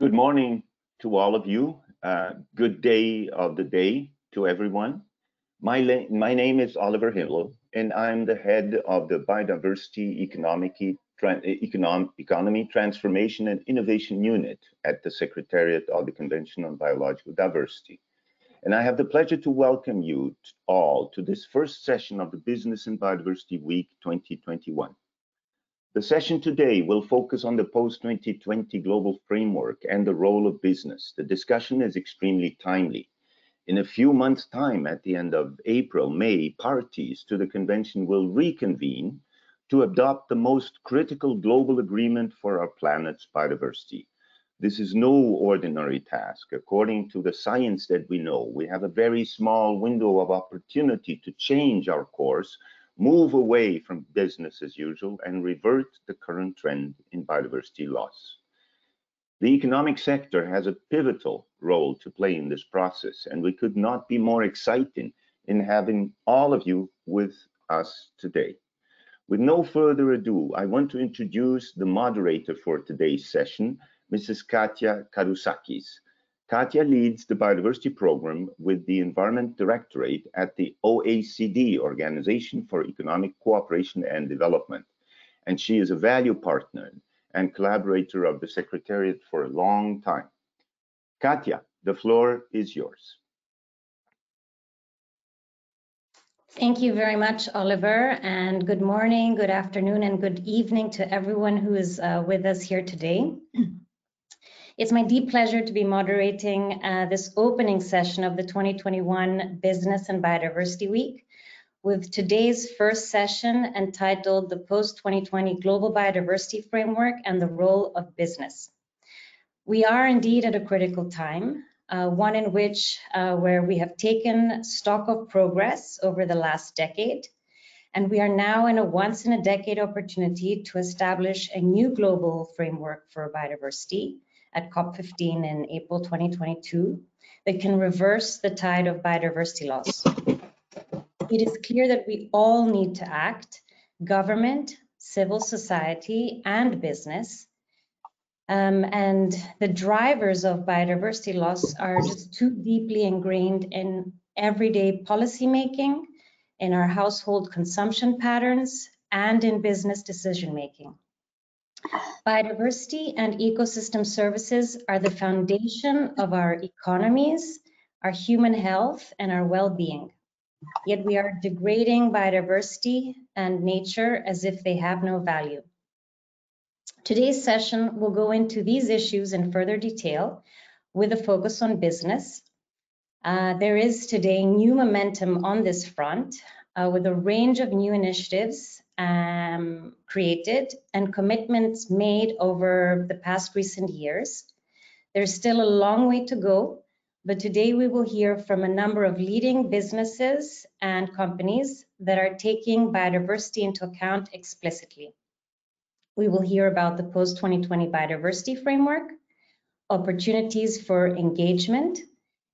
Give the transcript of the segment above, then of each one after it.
Good morning to all of you. Uh, good day of the day to everyone. My, my name is Oliver Hillel, and I'm the head of the Biodiversity Economic, Econom Economy Transformation and Innovation Unit at the Secretariat of the Convention on Biological Diversity. And I have the pleasure to welcome you all to this first session of the Business and Biodiversity Week 2021. The session today will focus on the post-2020 global framework and the role of business. The discussion is extremely timely. In a few months' time, at the end of April, May, parties to the convention will reconvene to adopt the most critical global agreement for our planet's biodiversity. This is no ordinary task. According to the science that we know, we have a very small window of opportunity to change our course move away from business as usual and revert the current trend in biodiversity loss. The economic sector has a pivotal role to play in this process, and we could not be more excited in having all of you with us today. With no further ado, I want to introduce the moderator for today's session, Mrs. Katya Karousakis. Katya leads the biodiversity program with the Environment Directorate at the OECD, Organization for Economic Cooperation and Development. And she is a value partner and collaborator of the Secretariat for a long time. Katya, the floor is yours. Thank you very much, Oliver, and good morning, good afternoon, and good evening to everyone who is uh, with us here today. It's my deep pleasure to be moderating uh, this opening session of the 2021 Business and Biodiversity Week with today's first session entitled The Post-2020 Global Biodiversity Framework and the Role of Business. We are indeed at a critical time, uh, one in which uh, where we have taken stock of progress over the last decade, and we are now in a once in a decade opportunity to establish a new global framework for biodiversity at COP15 in April 2022 that can reverse the tide of biodiversity loss. It is clear that we all need to act, government, civil society, and business. Um, and the drivers of biodiversity loss are just too deeply ingrained in everyday policymaking, in our household consumption patterns, and in business decision making. Biodiversity and ecosystem services are the foundation of our economies, our human health, and our well-being. Yet we are degrading biodiversity and nature as if they have no value. Today's session will go into these issues in further detail with a focus on business. Uh, there is today new momentum on this front uh, with a range of new initiatives um, created and commitments made over the past recent years. There's still a long way to go, but today we will hear from a number of leading businesses and companies that are taking biodiversity into account explicitly. We will hear about the post-2020 biodiversity framework, opportunities for engagement,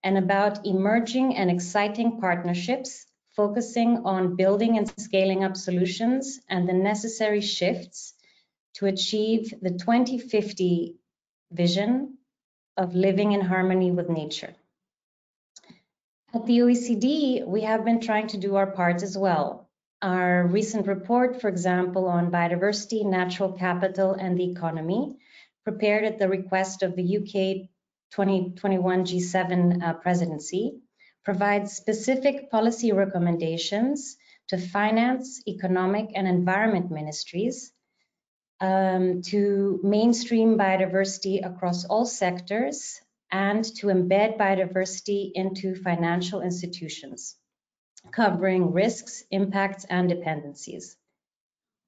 and about emerging and exciting partnerships focusing on building and scaling up solutions and the necessary shifts to achieve the 2050 vision of living in harmony with nature. At the OECD, we have been trying to do our part as well. Our recent report, for example, on biodiversity, natural capital, and the economy, prepared at the request of the UK 2021 G7 uh, presidency, provides specific policy recommendations to finance, economic, and environment ministries um, to mainstream biodiversity across all sectors and to embed biodiversity into financial institutions, covering risks, impacts, and dependencies.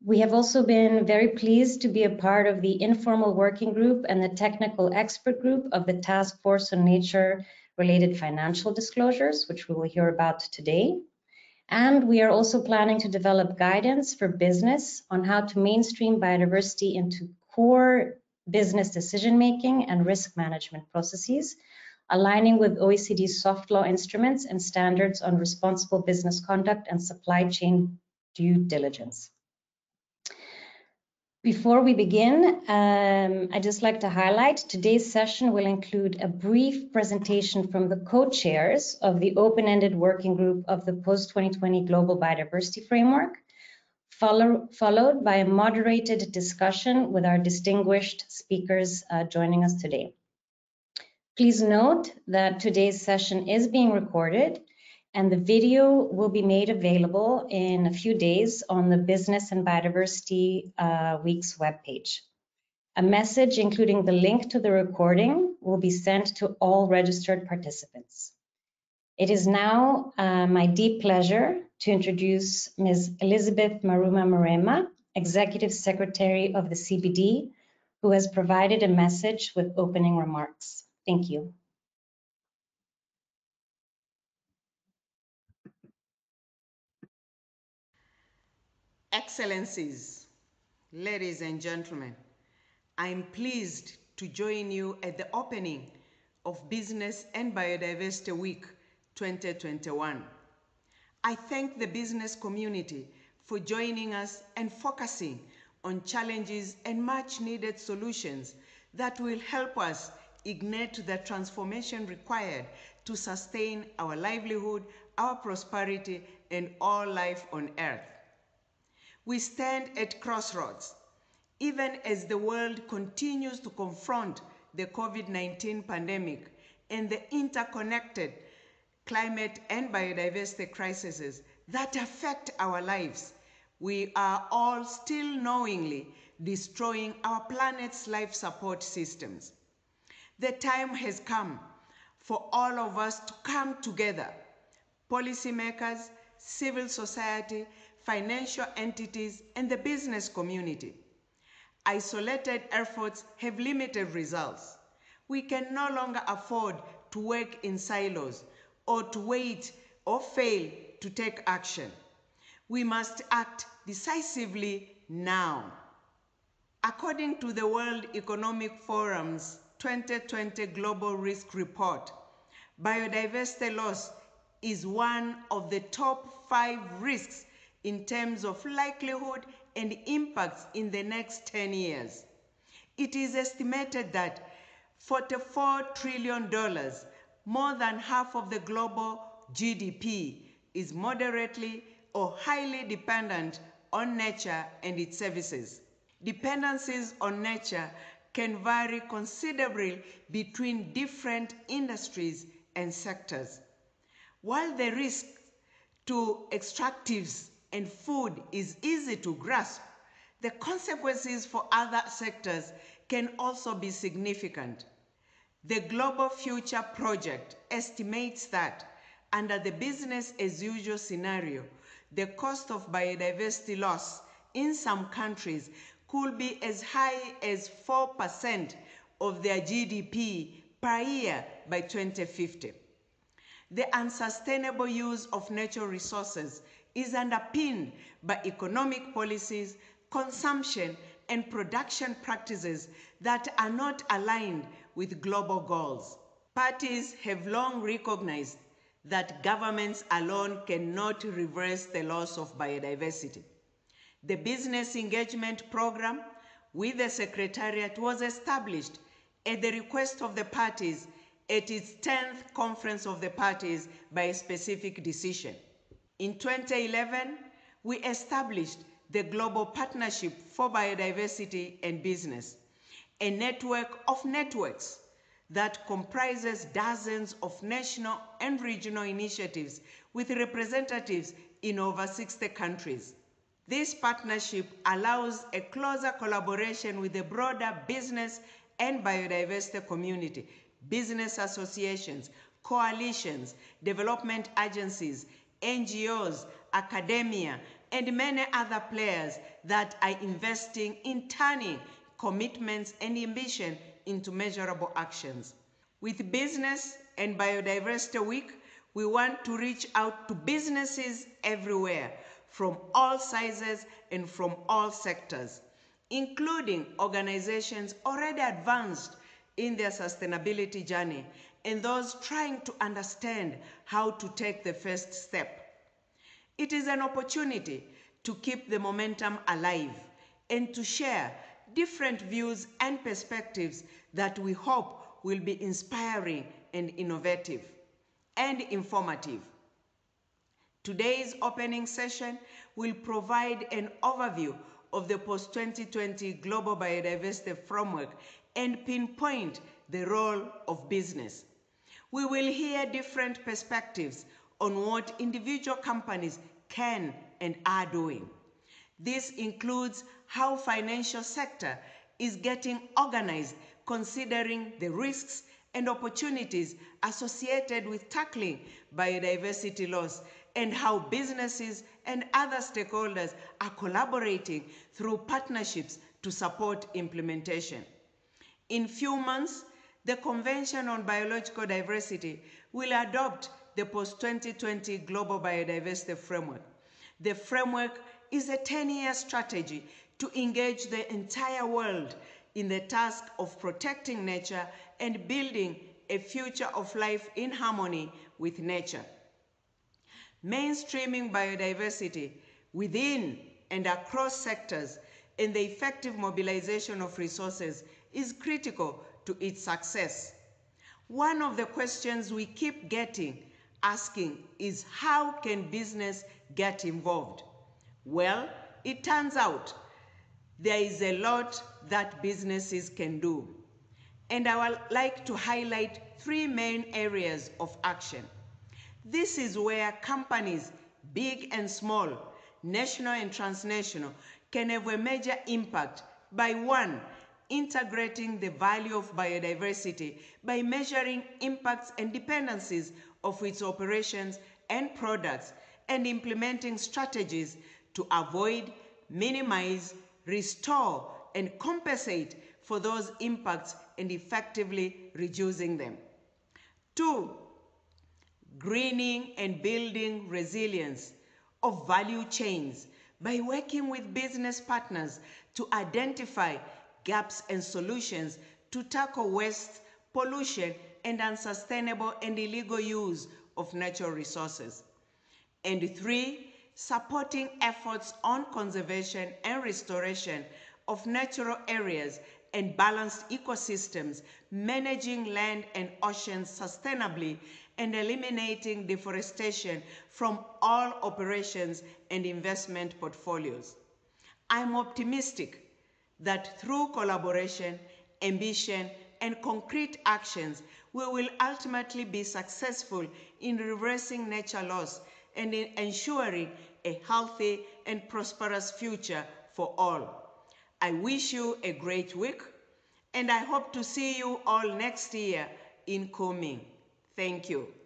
We have also been very pleased to be a part of the informal working group and the technical expert group of the Task Force on Nature related financial disclosures, which we will hear about today. And we are also planning to develop guidance for business on how to mainstream biodiversity into core business decision making and risk management processes, aligning with OECD's soft law instruments and standards on responsible business conduct and supply chain due diligence. Before we begin, um, I'd just like to highlight today's session will include a brief presentation from the co-chairs of the open-ended working group of the post-2020 Global Biodiversity Framework, follow, followed by a moderated discussion with our distinguished speakers uh, joining us today. Please note that today's session is being recorded and the video will be made available in a few days on the Business and Biodiversity uh, Week's webpage. A message including the link to the recording will be sent to all registered participants. It is now uh, my deep pleasure to introduce Ms. Elizabeth Maruma Mrema, Executive Secretary of the CBD, who has provided a message with opening remarks. Thank you. Excellencies, ladies and gentlemen, I'm pleased to join you at the opening of Business and Biodiversity Week 2021. I thank the business community for joining us and focusing on challenges and much needed solutions that will help us ignite the transformation required to sustain our livelihood, our prosperity, and all life on earth. We stand at crossroads. Even as the world continues to confront the COVID-19 pandemic and the interconnected climate and biodiversity crises that affect our lives, we are all still knowingly destroying our planet's life support systems. The time has come for all of us to come together, policymakers, civil society, financial entities, and the business community. Isolated efforts have limited results. We can no longer afford to work in silos or to wait or fail to take action. We must act decisively now. According to the World Economic Forum's 2020 Global Risk Report, biodiversity loss is one of the top five risks in terms of likelihood and impacts in the next 10 years. It is estimated that $44 trillion, more than half of the global GDP, is moderately or highly dependent on nature and its services. Dependencies on nature can vary considerably between different industries and sectors. While the risk to extractives and food is easy to grasp, the consequences for other sectors can also be significant. The Global Future Project estimates that under the business as usual scenario, the cost of biodiversity loss in some countries could be as high as 4% of their GDP per year by 2050. The unsustainable use of natural resources is underpinned by economic policies, consumption, and production practices that are not aligned with global goals. Parties have long recognized that governments alone cannot reverse the loss of biodiversity. The Business Engagement Program with the Secretariat was established at the request of the parties at its 10th Conference of the Parties by a specific decision. In 2011, we established the Global Partnership for Biodiversity and Business, a network of networks that comprises dozens of national and regional initiatives with representatives in over 60 countries. This partnership allows a closer collaboration with the broader business and biodiversity community, business associations, coalitions, development agencies, NGOs, academia, and many other players that are investing in turning commitments and ambition into measurable actions. With Business and Biodiversity Week, we want to reach out to businesses everywhere from all sizes and from all sectors, including organizations already advanced in their sustainability journey and those trying to understand how to take the first step. It is an opportunity to keep the momentum alive and to share different views and perspectives that we hope will be inspiring and innovative and informative. Today's opening session will provide an overview of the post-2020 Global Biodiversity Framework and pinpoint the role of business. We will hear different perspectives on what individual companies can and are doing. This includes how financial sector is getting organized considering the risks and opportunities associated with tackling biodiversity loss and how businesses and other stakeholders are collaborating through partnerships to support implementation. In few months, the Convention on Biological Diversity will adopt the post-2020 Global Biodiversity Framework. The framework is a 10-year strategy to engage the entire world in the task of protecting nature and building a future of life in harmony with nature. Mainstreaming biodiversity within and across sectors and the effective mobilization of resources is critical to its success. One of the questions we keep getting asking is how can business get involved? Well, it turns out there is a lot that businesses can do. And I would like to highlight three main areas of action. This is where companies, big and small, national and transnational, can have a major impact by one, integrating the value of biodiversity by measuring impacts and dependencies of its operations and products and implementing strategies to avoid, minimize, restore, and compensate for those impacts and effectively reducing them. Two, greening and building resilience of value chains by working with business partners to identify gaps and solutions to tackle waste, pollution, and unsustainable and illegal use of natural resources. And three, supporting efforts on conservation and restoration of natural areas and balanced ecosystems, managing land and oceans sustainably, and eliminating deforestation from all operations and investment portfolios. I'm optimistic that through collaboration, ambition, and concrete actions, we will ultimately be successful in reversing nature loss and in ensuring a healthy and prosperous future for all. I wish you a great week, and I hope to see you all next year in Kunming. Thank you.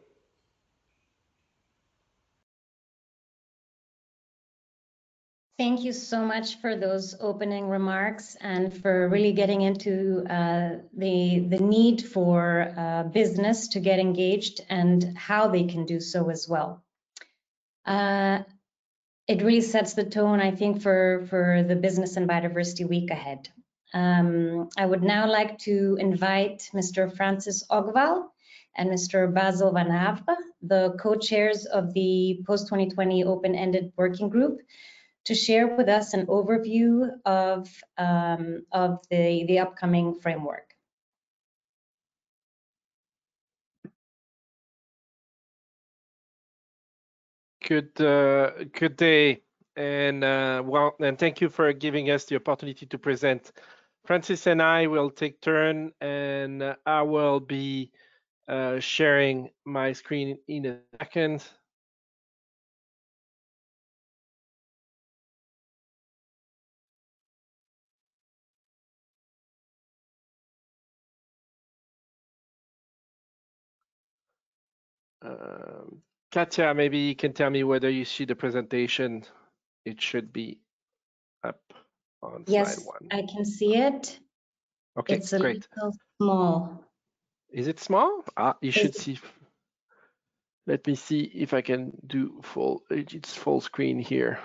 Thank you so much for those opening remarks and for really getting into uh, the, the need for uh, business to get engaged and how they can do so as well. Uh, it really sets the tone, I think, for, for the Business and Biodiversity Week ahead. Um, I would now like to invite Mr. Francis Ogwal and Mr. Basile Van Havre, the co-chairs of the Post-2020 Open-Ended Working Group, to share with us an overview of, um, of the, the upcoming framework. Good, uh, good day, and uh, well, and thank you for giving us the opportunity to present. Francis and I will take turn, and I will be uh, sharing my screen in a second. Um, Katya, maybe you can tell me whether you see the presentation. It should be up on Yes, slide one. Yes, I can see it. Okay, It's a great. little small. Is it small? Ah, you should see. Let me see if I can do full, it's full screen here.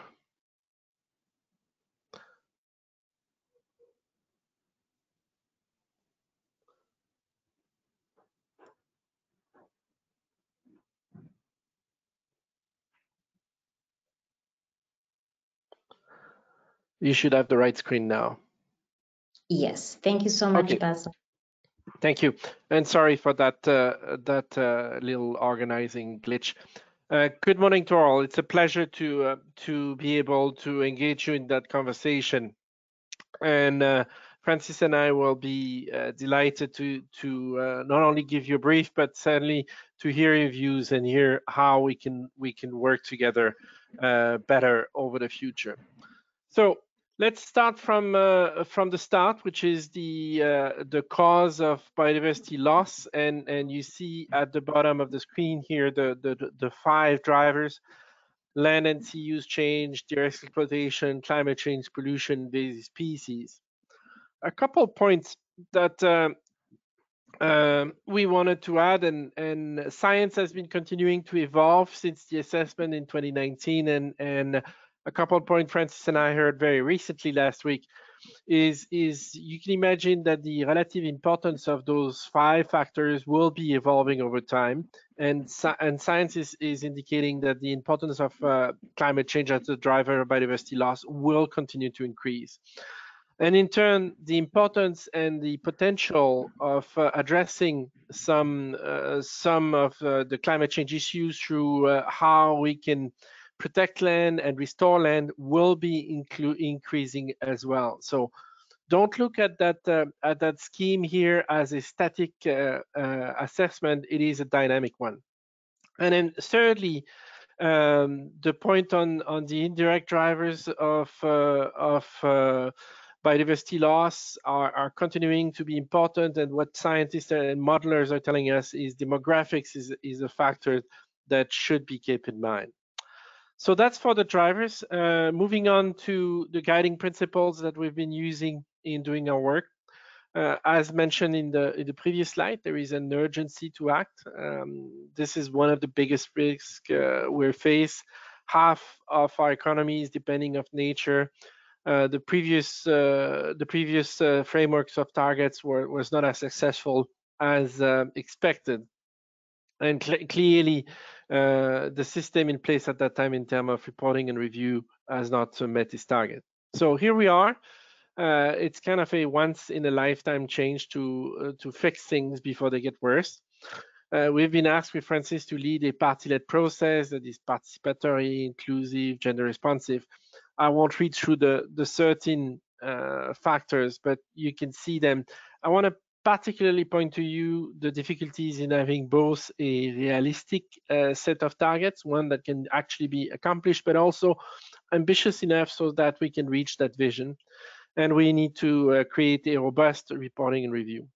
You should have the right screen now. Yes, thank you so much, Okay. Basile. Thank you, and sorry for that uh, that uh, little organizing glitch. Uh, good morning to all. It's a pleasure to uh, to be able to engage you in that conversation, and uh, Francis and I will be uh, delighted to to uh, not only give you a brief, but certainly to hear your views and hear how we can we can work together uh, better over the future. So let's start from uh, from the start, which is the uh, the cause of biodiversity loss, and and you see at the bottom of the screen here the the, the five drivers: land and sea use change, direct exploitation, climate change, pollution, invasive species. A couple points that. Uh, um, we wanted to add, and, and science has been continuing to evolve since the assessment in 2019, and, and a couple of points Francis and I heard very recently last week is is you can imagine that the relative importance of those five factors will be evolving over time, and and science is, is indicating that the importance of uh, climate change as a driver of biodiversity loss will continue to increase. And in turn, the importance and the potential of uh, addressing some uh, some of uh, the climate change issues through uh, how we can protect land and restore land will be increasing as well. So don't look at that uh, at that scheme here as a static uh, uh, assessment. It is a dynamic one. And then thirdly, um, the point on on the indirect drivers of uh, of uh, biodiversity loss are, are continuing to be important. And what scientists and modelers are telling us is demographics is is a factor that should be kept in mind. So that's for the drivers. Uh, moving on to the guiding principles that we've been using in doing our work. Uh, as mentioned in the, in the previous slide, there is an urgency to act. Um, this is one of the biggest risks uh, we face. Half of our economy is depending of nature. Uh, the previous uh, the previous uh, frameworks of targets were was not as successful as expected, and cl clearly uh, the system in place at that time in terms of reporting and review has not met its target. So here we are. Uh, it's kind of a once in a lifetime change to uh, to fix things before they get worse. Uh, we've been asked with Francis to lead a party-led process that is participatory, inclusive, gender responsive. I won't read through the the 13 uh, factors, but you can see them. I want to particularly point to you the difficulties in having both a realistic uh, set of targets, one that can actually be accomplished, but also ambitious enough so that we can reach that vision. And we need to uh, create a robust reporting and review.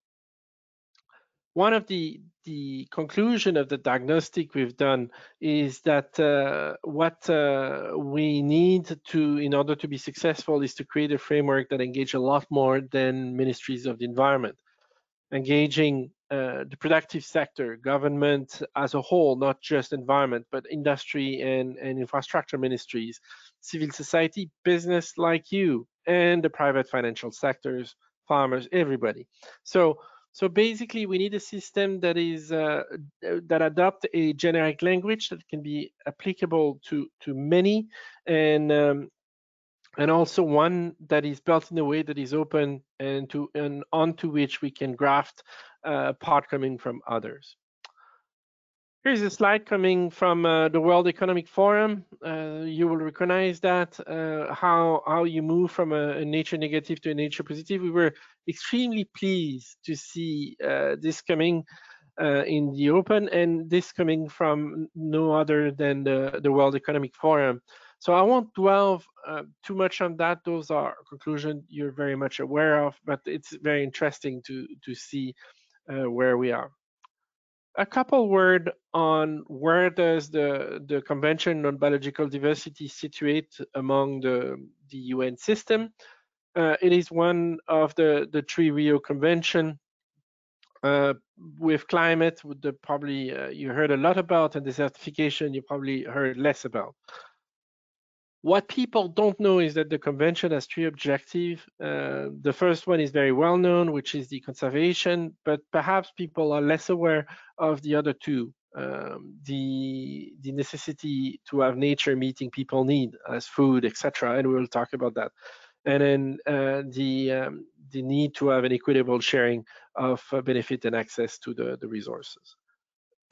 One of the, the conclusion of the diagnostic we've done is that uh, what uh, we need to, in order to be successful, is to create a framework that engage a lot more than ministries of the environment engaging uh, the productive sector, government as a whole, not just environment, but industry and, and infrastructure ministries, civil society, business like you, and the private financial sectors, farmers, everybody. So, so basically, we need a system that is uh, that adopt a generic language that can be applicable to to many, and um, and also one that is built in a way that is open and to and onto which we can graft part coming from others. Here's a slide coming from uh, the World Economic Forum. Uh, you will recognize that uh, how how you move from a, a, nature negative to a nature positive. We were extremely pleased to see uh, this coming uh, in the open and this coming from no other than the, the World Economic Forum. So I won't dwell uh, too much on that. Those are conclusions you're very much aware of, but it's very interesting to to see uh, where we are. A couple word on where does the the Convention on Biological Diversity situate among the the UN system. Uh, it is one of the the three Rio Convention uh, with climate, with the probably uh, you heard a lot about, and desertification you probably heard less about. What people don't know is that the convention has three objectives. Uh, the first one is very well known, which is the conservation, but perhaps people are less aware of the other two. Um, the the necessity to have nature meeting people need as food, etc. And we will talk about that. and then uh, the um, the need to have an equitable sharing of uh, benefit and access to the, the resources.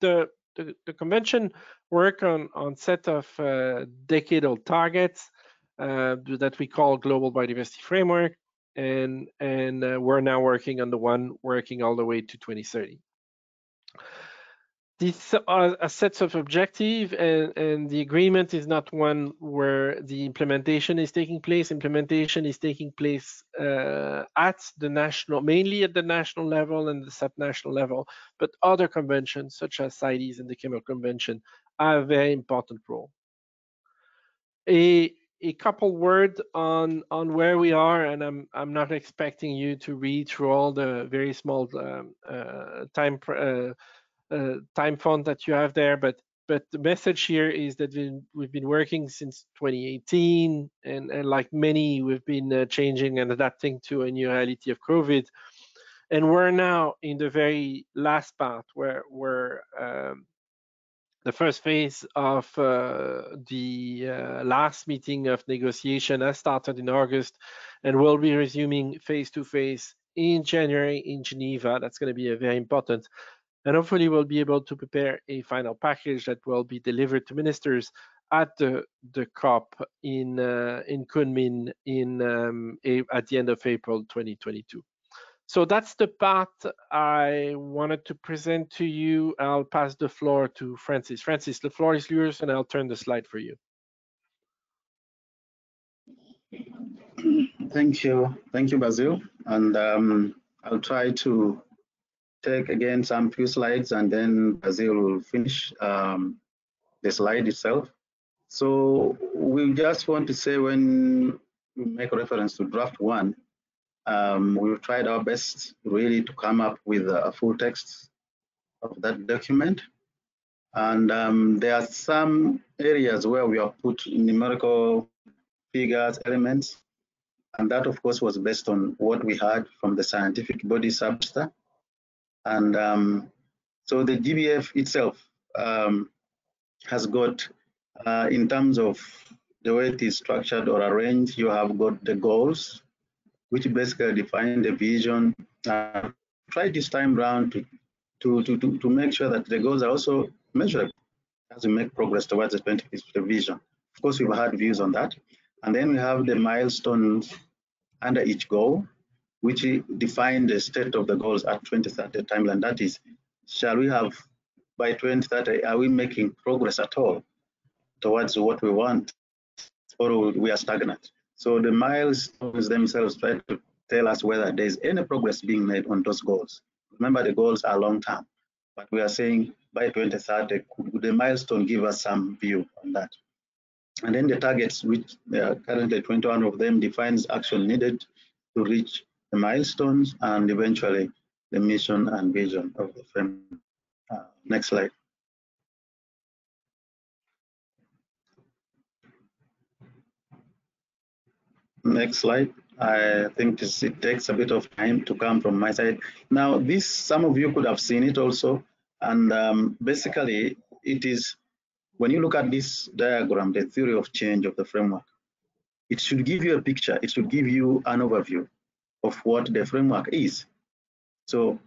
the, the, the, convention work on, on set of uh, decadal targets uh, that we call Global Biodiversity Framework, and, and uh, we're now working on the one working all the way to 2030 these are a sets of objective and, and the agreement is not one where the implementation is taking place. Implementation is taking place uh, at the national, mainly at the national level and the subnational level, but other conventions such as CITES and the Chemical Convention are a very important role. A, a couple word on on where we are, and I'm I'm not expecting you to read through all the very small um, uh, time uh, uh, time font that you have there, but but the message here is that we've been working since 2018, and, and like many, we've been uh, changing and adapting to a new reality of COVID. And we're now in the very last part where where um, the first phase of uh, the uh, last meeting of negotiation has started in August, and we'll be resuming face to face in January in Geneva. That's going to be a very important and hopefully we'll be able to prepare a final package that will be delivered to ministers at the, the COP in uh, in Kunming in um, a, at the end of April 2022. So that's the part I wanted to present to you. I'll pass the floor to Francis. Francis, the floor is yours, and I'll turn the slide for you. Thank you, thank you, Basile, and um, I'll try to take again some few slides and then Basile will finish um, the slide itself. So we just want to say when we make reference to draft one, um, we've tried our best really to come up with a full text of that document. And um, there are some areas where we have put numerical figures, elements, and that of course was based on what we had from the scientific body SBSTTA. And um, so the GBF itself um, has got, uh, in terms of the way it is structured or arranged, you have got the goals, which basically define the vision. Uh, try this time round to, to, to, to, to make sure that the goals are also measurable as we make progress towards the 2050 vision. Of course, we've had views on that. And then we have the milestones under each goal, which define the state of the goals at 2030 timeline. That is, shall we have by 2030, are we making progress at all towards what we want, or we are stagnant? So the milestones themselves try to tell us whether there's any progress being made on those goals. Remember, the goals are long term, but we are saying by 2030, could the milestone give us some view on that? And then the targets, which there are currently 21 of them, defines action needed to reach the milestones, and eventually the mission and vision of the frame. Uh, next slide. Next slide. I think this, it takes a bit of time to come from my side. Now, this, some of you could have seen it also. And um, basically, it is, when you look at this diagram, the theory of change of the framework, it should give you a picture. It should give you an overview of what the framework is. So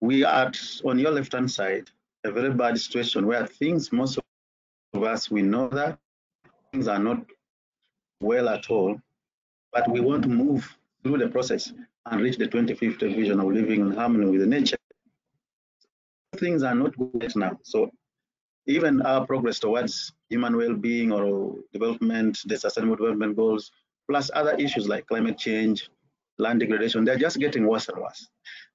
we are on your left-hand side, a very bad situation where things, most of us, we know that things are not well at all, but we want to move through the process and reach the 2050 vision of living in harmony with nature. Things are not good now. So even our progress towards human well-being or development, the sustainable development goals, plus other issues like climate change, land degradation, they're just getting worse and worse.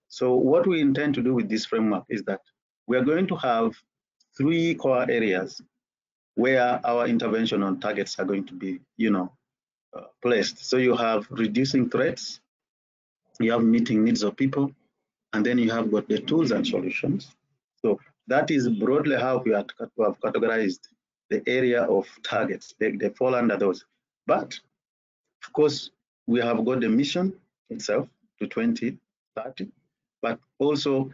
So what we intend to do with this framework is that we are going to have three core areas where our intervention on targets are going to be, you know, uh, placed. So you have reducing threats, you have meeting needs of people, and then you have got the tools and solutions. So that is broadly how we have categorized the area of targets. They, they fall under those. But of course, we have got the mission, itself to 2030, but also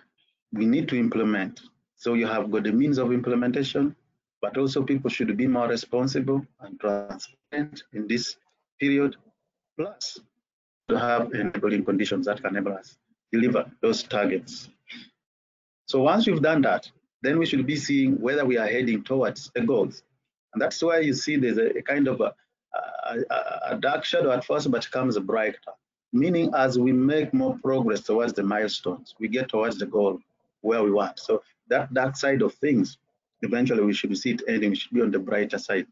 we need to implement. So you have got the means of implementation, but also people should be more responsible and transparent in this period. plus to have enabling conditions that can enable us deliver those targets. So once we've done that, then we should be seeing whether we are heading towards the goals. And that's why you see there's a, a kind of a, a, a, dark shadow at first, but comes a brighter. Meaning as we make more progress towards the milestones, we get towards the goal where we want. So that dark side of things, eventually we should see it ending, we should be on the brighter side.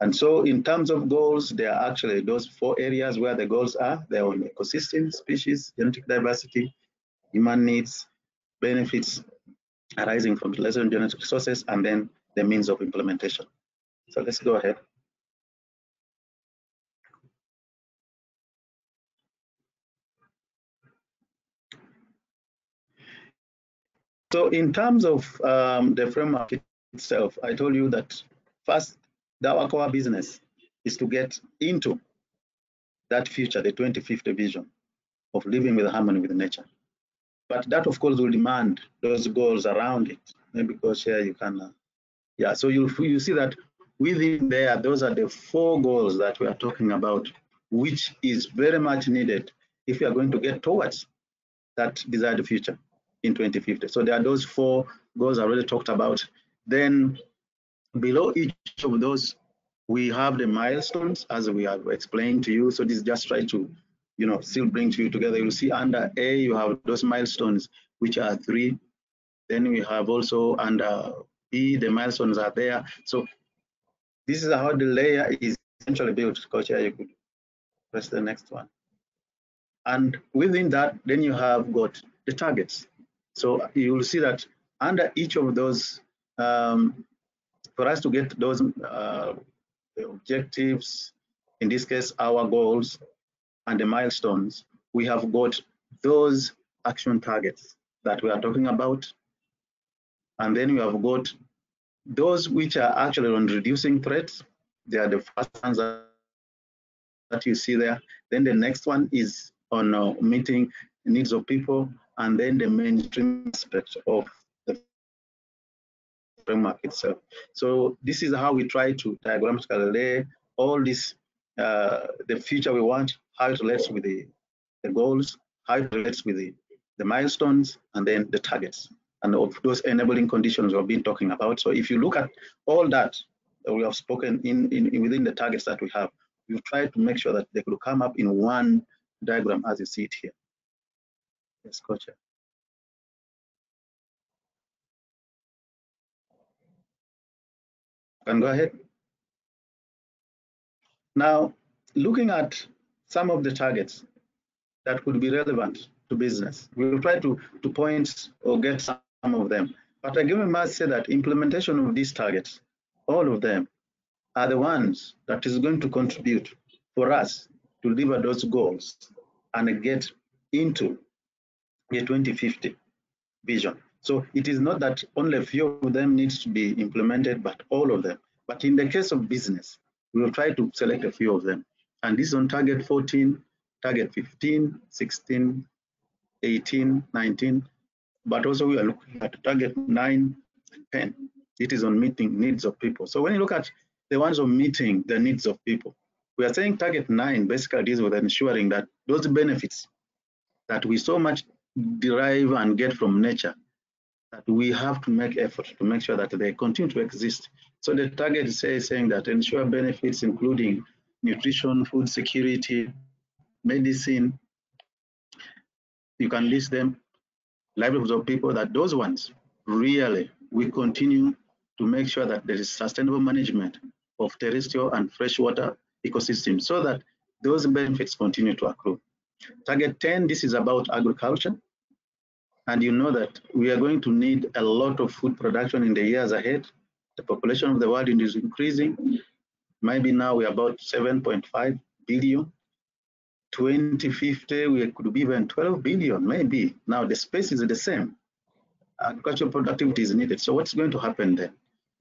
And so in terms of goals, there are actually those four areas where the goals are. They're on ecosystem, species, genetic diversity, human needs, benefits arising from lesson genetic resources, and then the means of implementation. So let's go ahead. So in terms of um, the framework itself, I told you that first, our core business is to get into that future, the 2050 vision of living with harmony with nature. But that, of course, will demand those goals around it. Maybe because here you can, uh, yeah. So you you see that within there, those are the four goals that we are talking about, which is very much needed if we are going to get towards that desired future in 2050. So there are those four goals I already talked about. Then below each of those, we have the milestones as we have explained to you. So this just try to, you know, still bring to you together. You'll see under A, you have those milestones, which are three. Then we have also under B, the milestones are there. So this is how the layer is essentially built. Coach, you could press the next one. And within that, then you have got the targets. So you will see that under each of those, um, for us to get those uh, objectives, in this case, our goals and the milestones, we have got those action targets that we are talking about. And then we have got those which are actually on reducing threats. They are the first ones that you see there. Then the next one is on uh, meeting needs of people and then the mainstream aspect of the framework itself. So this is how we try to diagrammatically lay all this, uh, the future we want, how it relates with the, the goals, how it relates with the, the milestones, and then the targets, and of those enabling conditions we've been talking about. So if you look at all that, that we have spoken in, in, in within the targets that we have, we've tried to make sure that they could come up in one diagram as you see it here. Yes, coach. Can go ahead. Now, looking at some of the targets that could be relevant to business, we will try to, to point or get some of them. But I give must say that implementation of these targets, all of them, are the ones that is going to contribute for us to deliver those goals and get into the 2050 vision. So it is not that only a few of them needs to be implemented, but all of them. But in the case of business, we will try to select a few of them. And this is on target 14, target 15, 16, 18, 19, but also we are looking at target 9, and 10. It is on meeting needs of people. So when you look at the ones on meeting the needs of people, we are saying target 9 basically deals with ensuring that those benefits that we so much derive and get from nature that we have to make effort to make sure that they continue to exist. So the target is saying that ensure benefits including nutrition, food security, medicine, you can list them, livelihoods of people, that those ones really we continue to make sure that there is sustainable management of terrestrial and freshwater ecosystems so that those benefits continue to accrue. Target 10, this is about agriculture. And you know that we are going to need a lot of food production in the years ahead. The population of the world is increasing. Maybe now we're about 7.5 billion. 2050, we could be even 12 billion, maybe. Now the space is the same. Agricultural productivity is needed. So what's going to happen then?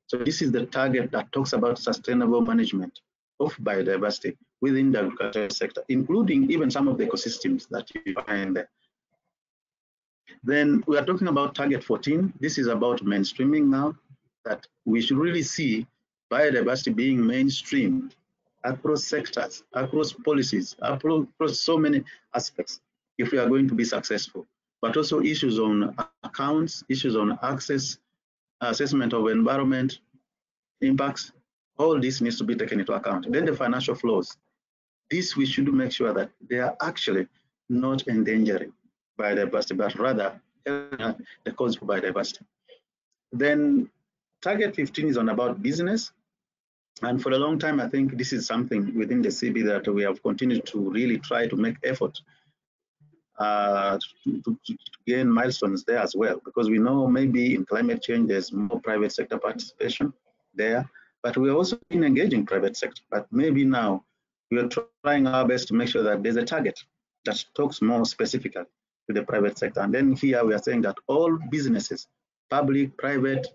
So this is the target that talks about sustainable management of biodiversity within the agricultural sector, including even some of the ecosystems that you find there. Then we are talking about target 14. This is about mainstreaming now, that we should really see biodiversity being mainstreamed across sectors, across policies, across so many aspects if we are going to be successful. But also issues on accounts, issues on access, assessment of environment impacts, all this needs to be taken into account. Then the financial flows. This we should make sure that they are actually not endangering biodiversity, but rather the cause for biodiversity. Then target 15 is on about business. And for a long time, I think this is something within the CBD that we have continued to really try to make effort uh, to, to, gain milestones there as well, because we know maybe in climate change there's more private sector participation there, but we're also in engaging private sector. But maybe now we are trying our best to make sure that there's a target that talks more specifically to the private sector. And then here we are saying that all businesses, public, private,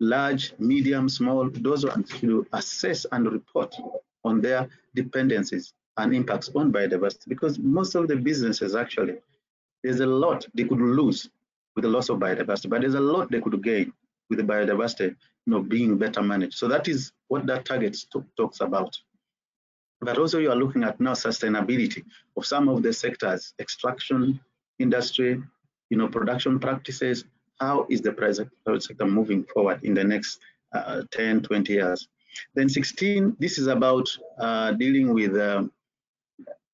large, medium, small, those ones should assess and report on their dependencies and impacts on biodiversity because most of the businesses actually, there's a lot they could lose with the loss of biodiversity, but there's a lot they could gain with the biodiversity you know, being better managed. So that is what that target talks about. But also you are looking at now sustainability of some of the sectors, extraction, industry, you know, production practices, how is the private sector moving forward in the next uh, 10, 20 years. Then 16, this is about uh, dealing with um,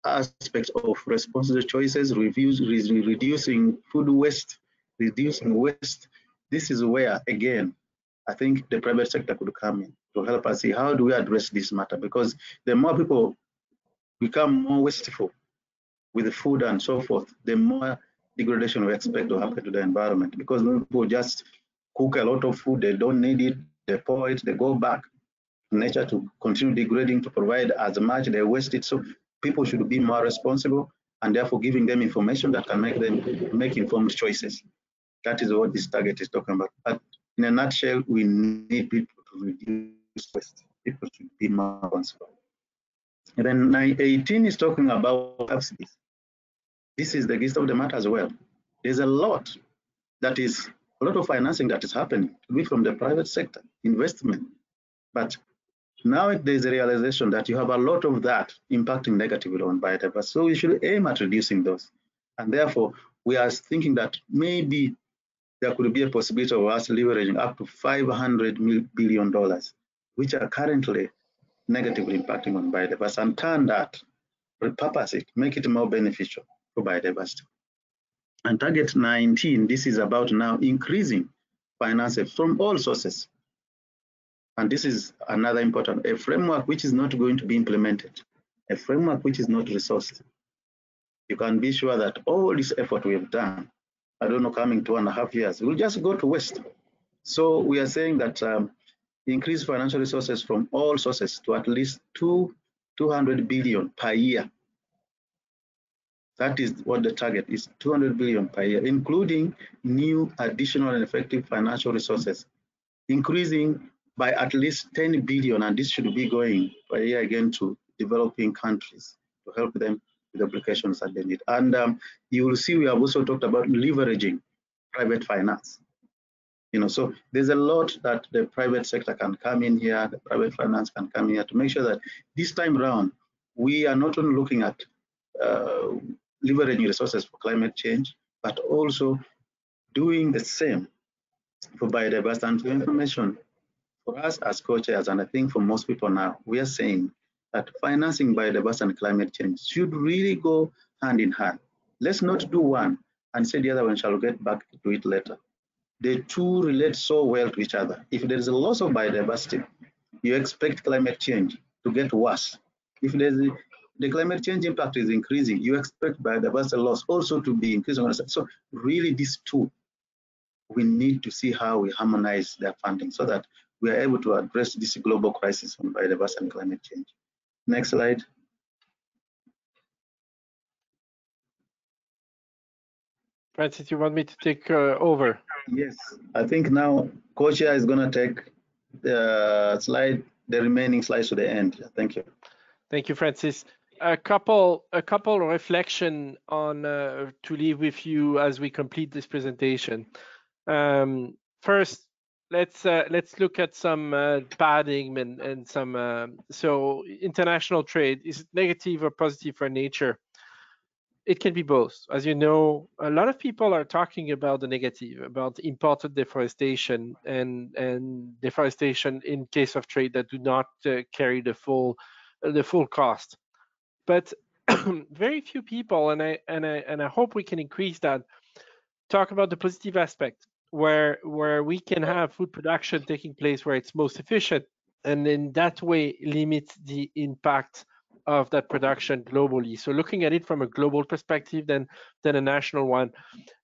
aspects of responsible choices, reviews, re reducing food waste, reducing waste. This is where, again, I think the private sector could come in to help us see how do we address this matter because the more people become more wasteful with the food and so forth, the more degradation we expect to happen to the environment because people just cook a lot of food, they don't need it, they pour it, they go back to nature to continue degrading to provide as much, they waste it. So people should be more responsible and therefore giving them information that can make them make informed choices. That is what this target is talking about. But in a nutshell, we need people to reduce waste. People should be more responsible. And then 18 is talking about subsidies. This is the gist of the matter as well. There's a lot that is a lot of financing that is happening to be from the private sector, investment. But now there's a realization that you have a lot of that impacting negatively on biodiversity. So we should aim at reducing those. And therefore, we are thinking that maybe there could be a possibility of us leveraging up to $500 billion, which are currently negatively impacting on biodiversity, and turn that, repurpose it, make it more beneficial for biodiversity. And target 19, this is about now increasing finances from all sources. And this is another important, a framework which is not going to be implemented, a framework which is not resourced. You can be sure that all this effort we have done, I don't know, coming two and a half years, will just go to waste. So we are saying that um, increase financial resources from all sources to at least two, 200 billion per year that is what the target is 200 billion per year, including new additional and effective financial resources, increasing by at least 10 billion, and this should be going per year again to developing countries to help them with applications that they need. And um, you will see we have also talked about leveraging private finance. You know, so there's a lot that the private sector can come in here, the private finance can come here to make sure that this time around we are not only looking at uh, leveraging resources for climate change, but also doing the same for biodiversity and for information. For us as co-chairs, and I think for most people now, we are saying that financing biodiversity and climate change should really go hand in hand. Let's not do one and say the other one shall get back to it later. The two relate so well to each other. If there is a loss of biodiversity, you expect climate change to get worse. If there's the climate change impact is increasing, you expect biodiversity loss also to be increasing. So really these two, we need to see how we harmonize their funding so that we are able to address this global crisis on biodiversity and climate change. Next slide. Francis, you want me to take uh, over? Yes, I think now co-chair is going to take the slide, the remaining slides to the end. Thank you. Thank you, Francis a couple a couple reflection on uh, to leave with you as we complete this presentation. Um, first, let's uh, let's look at some uh, padding and and some uh, so international trade is it negative or positive for nature it can be both. As you know a lot of people are talking about the negative about imported deforestation and and deforestation in case of trade that do not uh, carry the full uh, the full cost. But very few people and i and i and i hope we can increase that talk about the positive aspect where where we can have food production taking place where it's most efficient. And in that way limit the impact of that production globally. So looking at it from a global perspective than than a national one.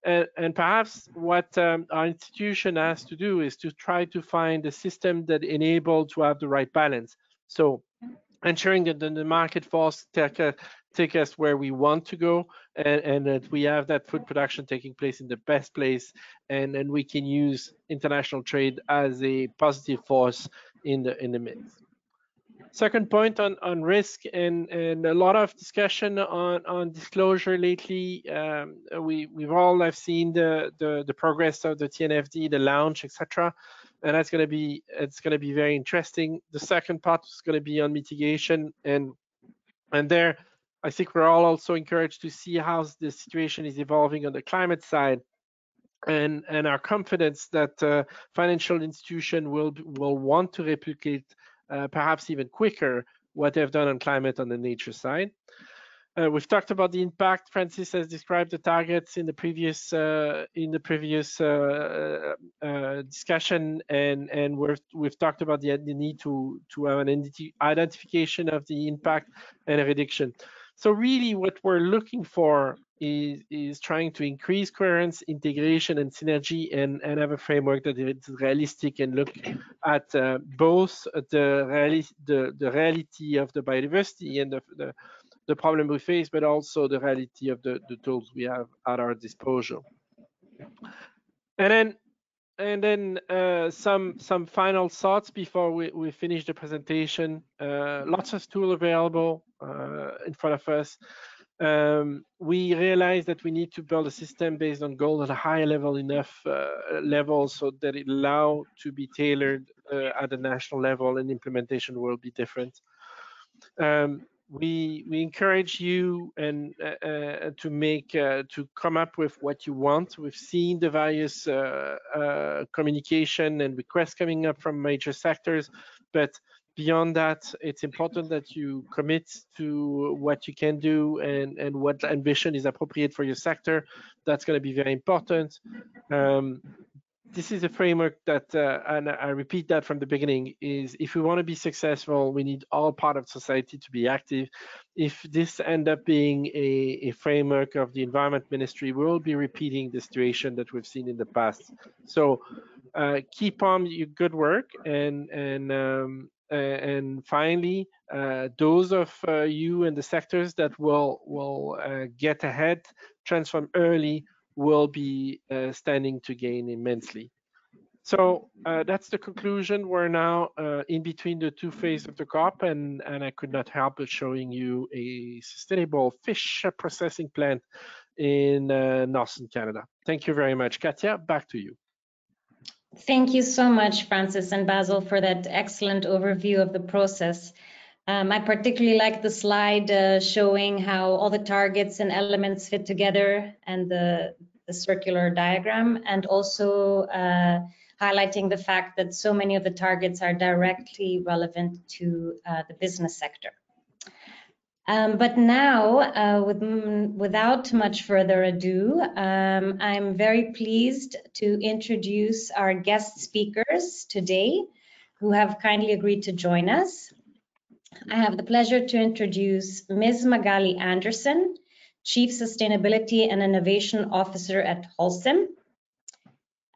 And, and perhaps what um, our institution has to do is to try to find a system that enable to have the right balance. So ensuring that the market force take, uh, take us where we want to go and, and, that we have that food production taking place in the best place and, and we can use international trade as a positive force in the in the midst. Second point on, on risk and, and a lot of discussion on, on disclosure lately. Um, we, we've all have seen the, the, the progress of the TNFD, the launch, etc and that's going to be it's going to be very interesting. The second part is going to be on mitigation, and and there, I think we're all also encouraged to see how the situation is evolving on the climate side, and and our confidence that uh, financial institution will will want to replicate perhaps even quicker what they've done on climate on the nature side. Uh, we've talked about the impact. Francis has described the targets in the previous uh, in the previous uh, uh discussion, and and we've we've talked about the, the need to to have an identification of the impact and a reduction. So really, what we're looking for is is trying to increase coherence, integration, and synergy, and and have a framework that is realistic and look at uh, both the, reali the the reality of the biodiversity and the, the the problem we face, but also the reality of the, the tools we have at our disposal. And then and then uh, some some final thoughts before we, we finish the presentation. Uh, lots of tools available uh, in front of us. Um, we realize that we need to build a system based on goals at a higher level enough uh, level so that it allow to be tailored uh, at the national level and implementation will be different. Um, we we encourage you and uh, uh, to make uh, to come up with what you want. We've seen the various uh, uh, communication and requests coming up from major sectors, but beyond that, it's important that you commit to what you can do and and what ambition is appropriate for your sector. That's going to be very important. Um, this is a framework that, uh, and I repeat that from the beginning, is if we want to be successful, we need all part of society to be active. If this end up being a, a framework of the Environment Ministry, we'll be repeating the situation that we've seen in the past. So uh, keep on your good work and and um, and finally, uh, those of uh, you in the sectors that will will uh, get ahead, transform early, will be uh, standing to gain immensely. So uh, that's the conclusion. We're now uh, in between the two phases of the COP, and, and I could not help but showing you a sustainable fish processing plant in uh, northern Canada. Thank you very much. Katja, back to you. Thank you so much, Francis and Basile, for that excellent overview of the process. Um, I particularly like the slide uh, showing how all the targets and elements fit together and the, the circular diagram, and also uh, highlighting the fact that so many of the targets are directly relevant to uh, the business sector. Um, but now, uh, with, without much further ado, um, I'm very pleased to introduce our guest speakers today who have kindly agreed to join us. I have the pleasure to introduce Ms. Magali Anderson, Chief Sustainability and Innovation Officer at Holcim,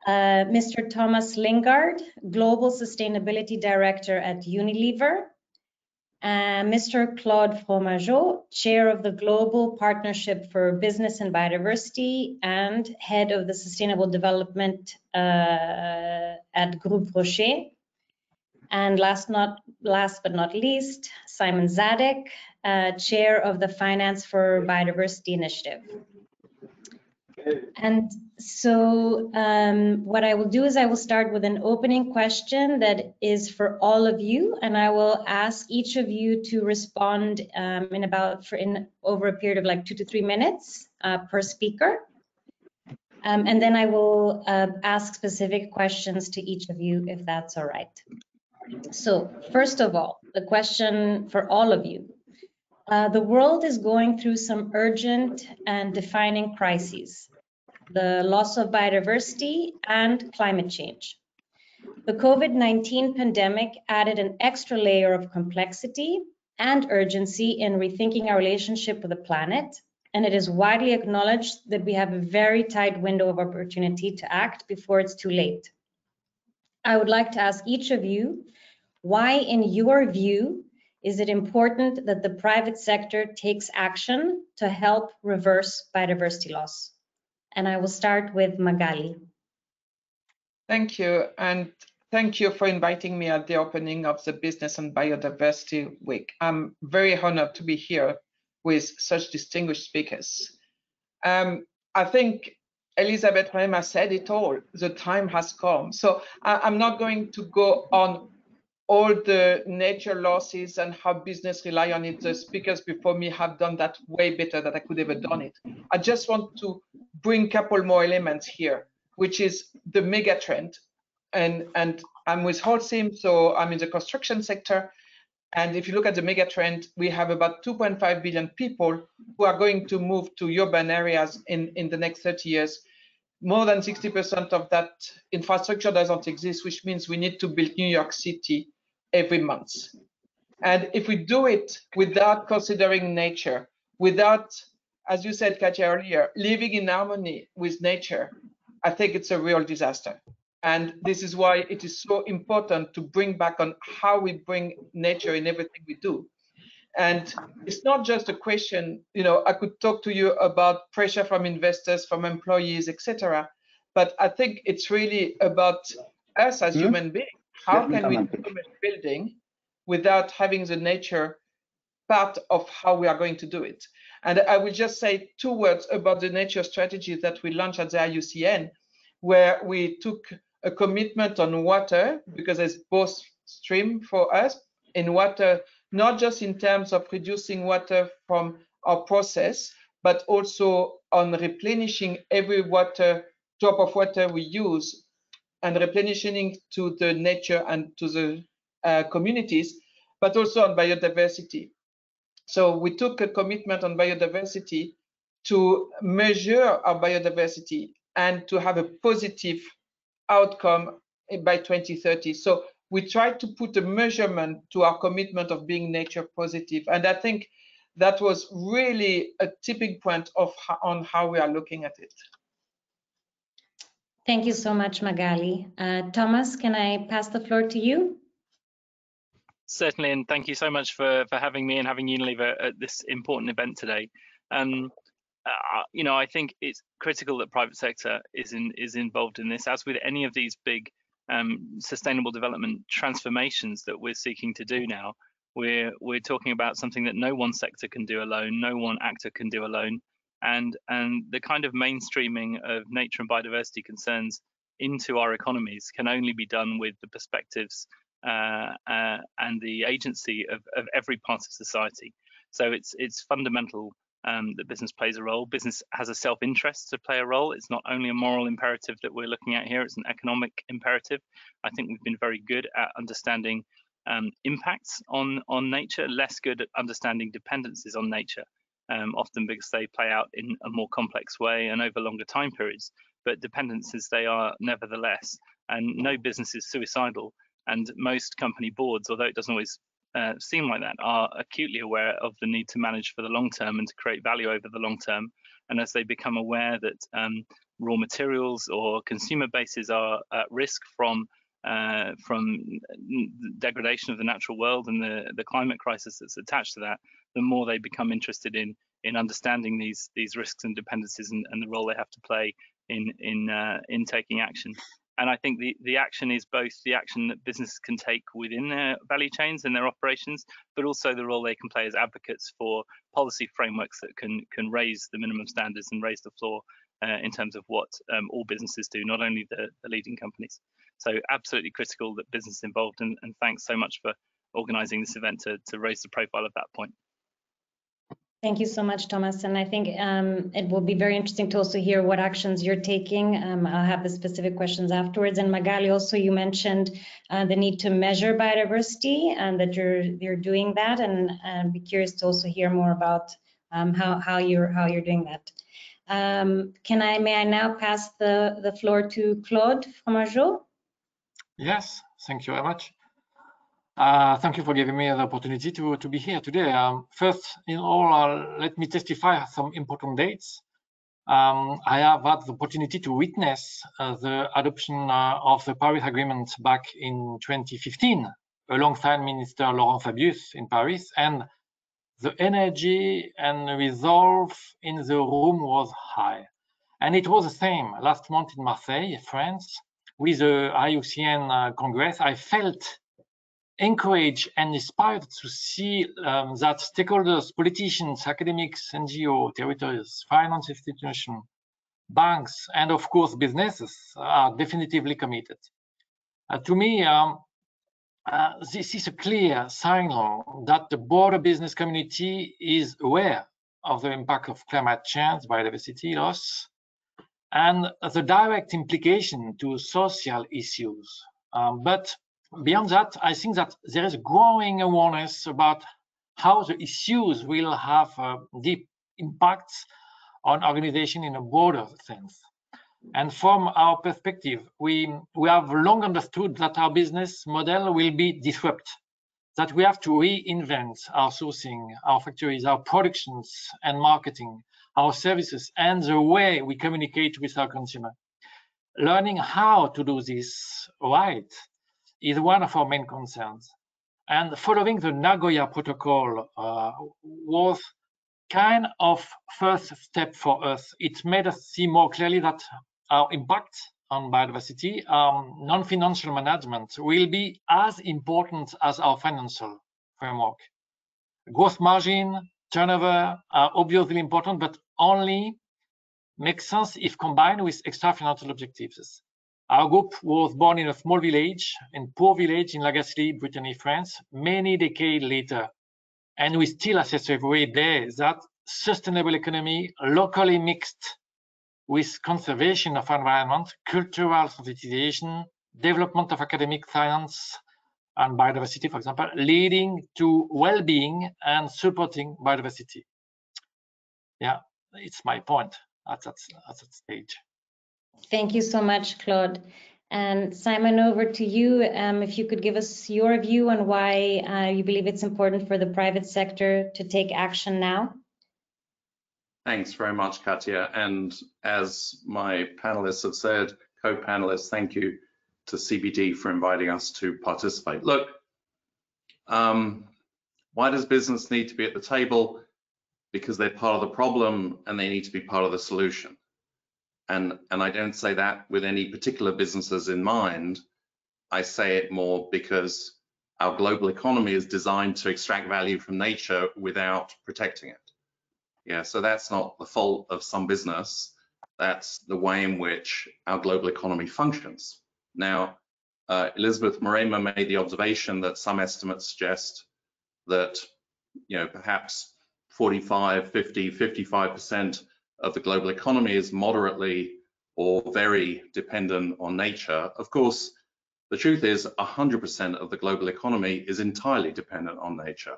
uh, Mr. Thomas Lingard, Global Sustainability Director at Unilever, uh, Mr. Claude Fromageau, Chair of the Global Partnership for Business and Biodiversity and Head of the Sustainable Development uh, at Groupe Rocher, and last, not, last but not least, Simon Zadek, uh, Chair of the Finance for Biodiversity Initiative. And so um, what I will do is I will start with an opening question that is for all of you, and I will ask each of you to respond um, in about for in over a period of like two to three minutes uh, per speaker. Um, and then I will uh, ask specific questions to each of you if that's all right. So first of all, the question for all of you. Uh, the world is going through some urgent and defining crises, the loss of biodiversity and climate change. The COVID-19 pandemic added an extra layer of complexity and urgency in rethinking our relationship with the planet, and it is widely acknowledged that we have a very tight window of opportunity to act before it's too late. I would like to ask each of you, why in your view is it important that the private sector takes action to help reverse biodiversity loss? And I will start with Magali. Thank you. And thank you for inviting me at the opening of the Business and Biodiversity Week. I'm very honored to be here with such distinguished speakers. Um, I think Elizabeth Mrema said it all. The time has come. So I, am not going to go on all the nature losses and how business rely on it. The speakers before me have done that way better than I could ever done it. I just want to bring a couple more elements here, which is the mega trend. And, and I'm with Holcim, so I'm in the construction sector. And if you look at the mega trend, we have about 2.5 billion people who are going to move to urban areas in, in the next 30 years. More than 60% of that infrastructure doesn't exist, which means we need to build New York City every month. And if we do it without considering nature, without, as you said, Katja earlier, living in harmony with nature, I think it's a real disaster. And this is why it is so important to bring back on how we bring nature in everything we do. And it's not just a question, you know, I could talk to you about pressure from investors, from employees, etc. But I think it's really about us as mm -hmm. human beings how can we do building without having the nature part of how we are going to do it? And I will just say two words about the nature strategy that we launched at the IUCN, where we took a commitment on water because it's both stream for us in water, not just in terms of reducing water from our process, but also on replenishing every water drop of water we use and replenishing to the nature and to the uh, communities, but also on biodiversity. So we took a commitment on biodiversity to measure our biodiversity and to have a positive outcome by 2030. So we tried to put a measurement to our commitment of being nature positive. And I think that was really a tipping point of on how we are looking at it. Thank you so much, Magali. Uh, Thomas, can I pass the floor to you? Certainly, and thank you so much for, for having me and having Unilever at this important event today. Um, uh, you know, I think it's critical that private sector is in, is involved in this, as with any of these big um, sustainable development transformations that we're seeking to do now. We're we're talking about something that no one sector can do alone, no one actor can do alone, and and the kind of mainstreaming of nature and biodiversity concerns into our economies can only be done with the perspectives uh, uh, and the agency of, of, every part of society. So it's it's fundamental um, that business plays a role. Business has a self-interest to play a role. It's not only a moral imperative that we're looking at here; it's an economic imperative. I think we've been very good at understanding um, impacts on on nature, less good at understanding dependencies on nature um, often because they play out in a more complex way and over longer time periods. But dependencies they are nevertheless, and no business is suicidal. And most company boards, although it doesn't always uh, seem like that, are acutely aware of the need to manage for the long term and to create value over the long term. And as they become aware that um, raw materials or consumer bases are at risk from uh, from degradation of the natural world and the, the climate crisis that's attached to that, the more they become interested in in understanding these these risks and dependencies and, and the role they have to play in in uh, in taking action. And I think the, the action is both the action that businesses can take within their value chains and their operations, but also the role they can play as advocates for policy frameworks that can can raise the minimum standards and raise the floor uh, in terms of what um, all businesses do, not only the, the, leading companies. So absolutely critical that business involved, and, and thanks so much for organising this event to, to raise the profile of that point. Thank you so much, Thomas. And I think um, it will be very interesting to also hear what actions you're taking. Um, I'll have the specific questions afterwards. And Magali, also you mentioned uh, the need to measure biodiversity and that you're you're doing that. And I'd uh, be curious to also hear more about um, how how you're how you're doing that. Um, can I may I now pass the the floor to Claude Fromageau? Yes, thank you very much. Uh, thank you for giving me the opportunity to, to be here today. Um, first, in all, uh, let me testify some important dates. Um, I have had the opportunity to witness uh, the adoption uh, of the Paris Agreement back in 2015, alongside Minister Laurent Fabius in Paris, and the energy and resolve in the room was high. And it was the same last month in Marseille, France, with the IUCN uh, Congress. I felt encouraged and inspired to see um, that stakeholders, politicians, academics, NGO, territories, finance institutions, banks, and of course businesses are definitively committed. Uh, to me, um, uh, this is a clear signal that the broader business community is aware of the impact of climate change, biodiversity loss, and the direct implication to social issues. Um, but beyond that, I think that there is growing awareness about how the issues will have uh, deep impacts on organization in a broader sense. And from our perspective, we, we have long understood that our business model will be disrupted, that we have to reinvent our sourcing, our factories, our productions and marketing, our services, and the way we communicate with our consumer. Learning how to do this right is one of our main concerns. And following the Nagoya Protocol uh, was kind of first step for us. It made us see more clearly that our impact on biodiversity, um, non-financial management will be as important as our financial framework. Gross margin, turnover are obviously important, but only make sense if combined with extra financial objectives. Our group was born in a small village, in poor village in La Gacilly, Brittany, France, many decades later. And we still assess every day that sustainable economy, locally mixed with conservation of environment, cultural sensitization, development of academic science and biodiversity, for example, leading to well-being and supporting biodiversity. Yeah, it's my point at that, at that stage. Thank you so much, Claude. And Simon, over to you. Um, if you could give us your view on why uh, you believe it's important for the private sector to take action now. Thanks very much, Katja. And as my panelists have said, co-panelists, thank you to CBD for inviting us to participate. Look, um, why does business need to be at the table? Because they're part of the problem and they need to be part of the solution and and I don't say that with any particular businesses in mind. I say it more because our global economy is designed to extract value from nature without protecting it. Yeah, so that's not the fault of some business. That's the way in which our global economy functions. Now, uh, Elizabeth Mrema made the observation that some estimates suggest that, you know, perhaps 45, 50, 55 percent of the global economy is moderately or very dependent on nature. Of course, the truth is 100% of the global economy is entirely dependent on nature.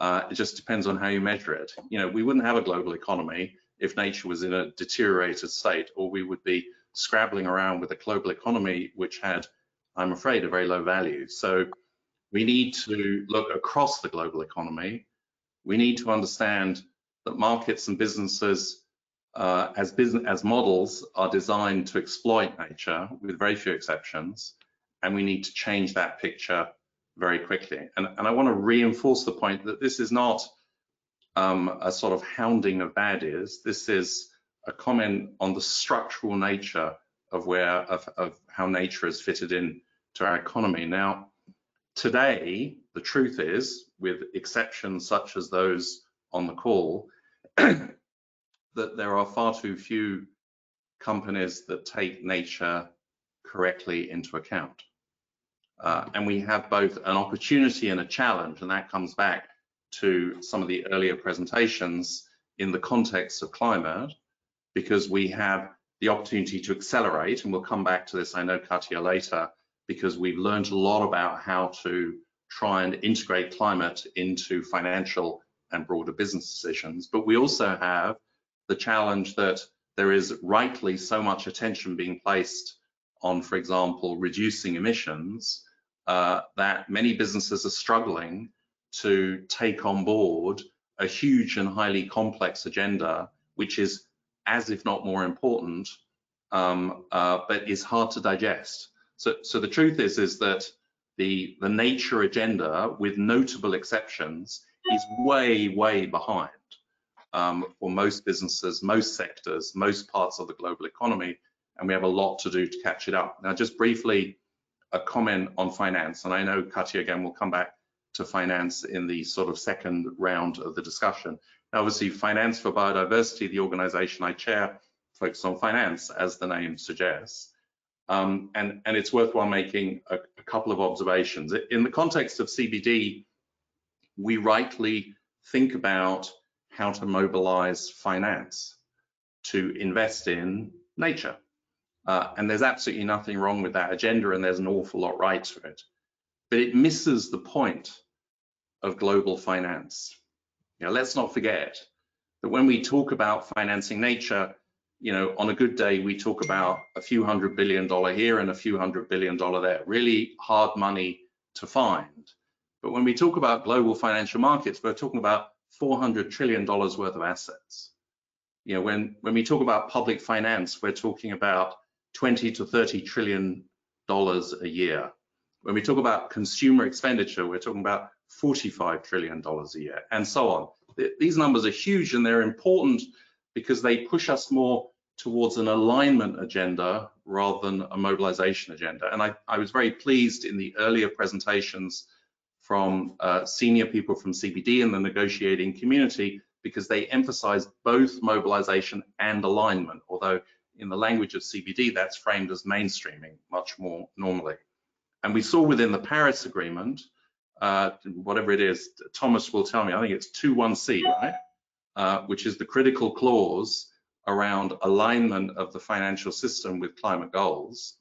Uh, it just depends on how you measure it. You know, we wouldn't have a global economy if nature was in a deteriorated state, or we would be scrabbling around with a global economy which had, I'm afraid, a very low value. So we need to look across the global economy. We need to understand that markets and businesses uh, as business as models are designed to exploit nature with very few exceptions and we need to change that picture very quickly and, and i want to reinforce the point that this is not um, a sort of hounding of bad ears this is a comment on the structural nature of where of, of how nature is fitted in to our economy. Now, today, the truth is, with exceptions such as those on the call, that there are far too few companies that take nature correctly into account. Uh, and we have both an opportunity and a challenge, and that comes back to some of the earlier presentations in the context of climate, because we have the opportunity to accelerate, and we'll come back to this, I know, Katja, later, because we've learned a lot about how to try and integrate climate into financial and broader business decisions. But we also have the challenge that there is rightly so much attention being placed on, for example, reducing emissions, uh, that many businesses are struggling to take on board a huge and highly complex agenda, which is as if not more important, um, uh, but is hard to digest. So, so the truth is, is that the, the nature agenda, with notable exceptions, is way, way behind um, for most businesses, most sectors, most parts of the global economy, and we have a lot to do to catch it up. Now, just briefly, a comment on finance, and I know Katja again will come back to finance in the sort of second round of the discussion. Now, obviously, Finance for Biodiversity, the organization I chair, focuses on finance, as the name suggests. Um, and, and it's worthwhile making a, a couple of observations. In the context of CBD, we rightly think about how to mobilize finance to invest in nature. Uh, and there's absolutely nothing wrong with that agenda, and there's an awful lot right to it. But it misses the point of global finance. Let's not forget that when we talk about financing nature, you know, on a good day, we talk about a few hundred billion dollar here and a few hundred billion dollar there, really hard money to find. But when we talk about global financial markets, we're talking about 400 trillion dollars worth of assets. You know, when, when we talk about public finance, we're talking about 20 to 30 trillion dollars a year. When we talk about consumer expenditure, we're talking about 45 trillion dollars a year and so on. These numbers are huge and they're important because they push us more towards an alignment agenda rather than a mobilization agenda. And I, I was very pleased in the earlier presentations from uh, senior people from CBD and the negotiating community because they emphasize both mobilization and alignment, although in the language of CBD, that's framed as mainstreaming much more normally. And we saw within the Paris Agreement, uh, whatever it is, Thomas will tell me, I think it's 21C, right? Uh, which is the critical clause around alignment of the financial system with climate goals.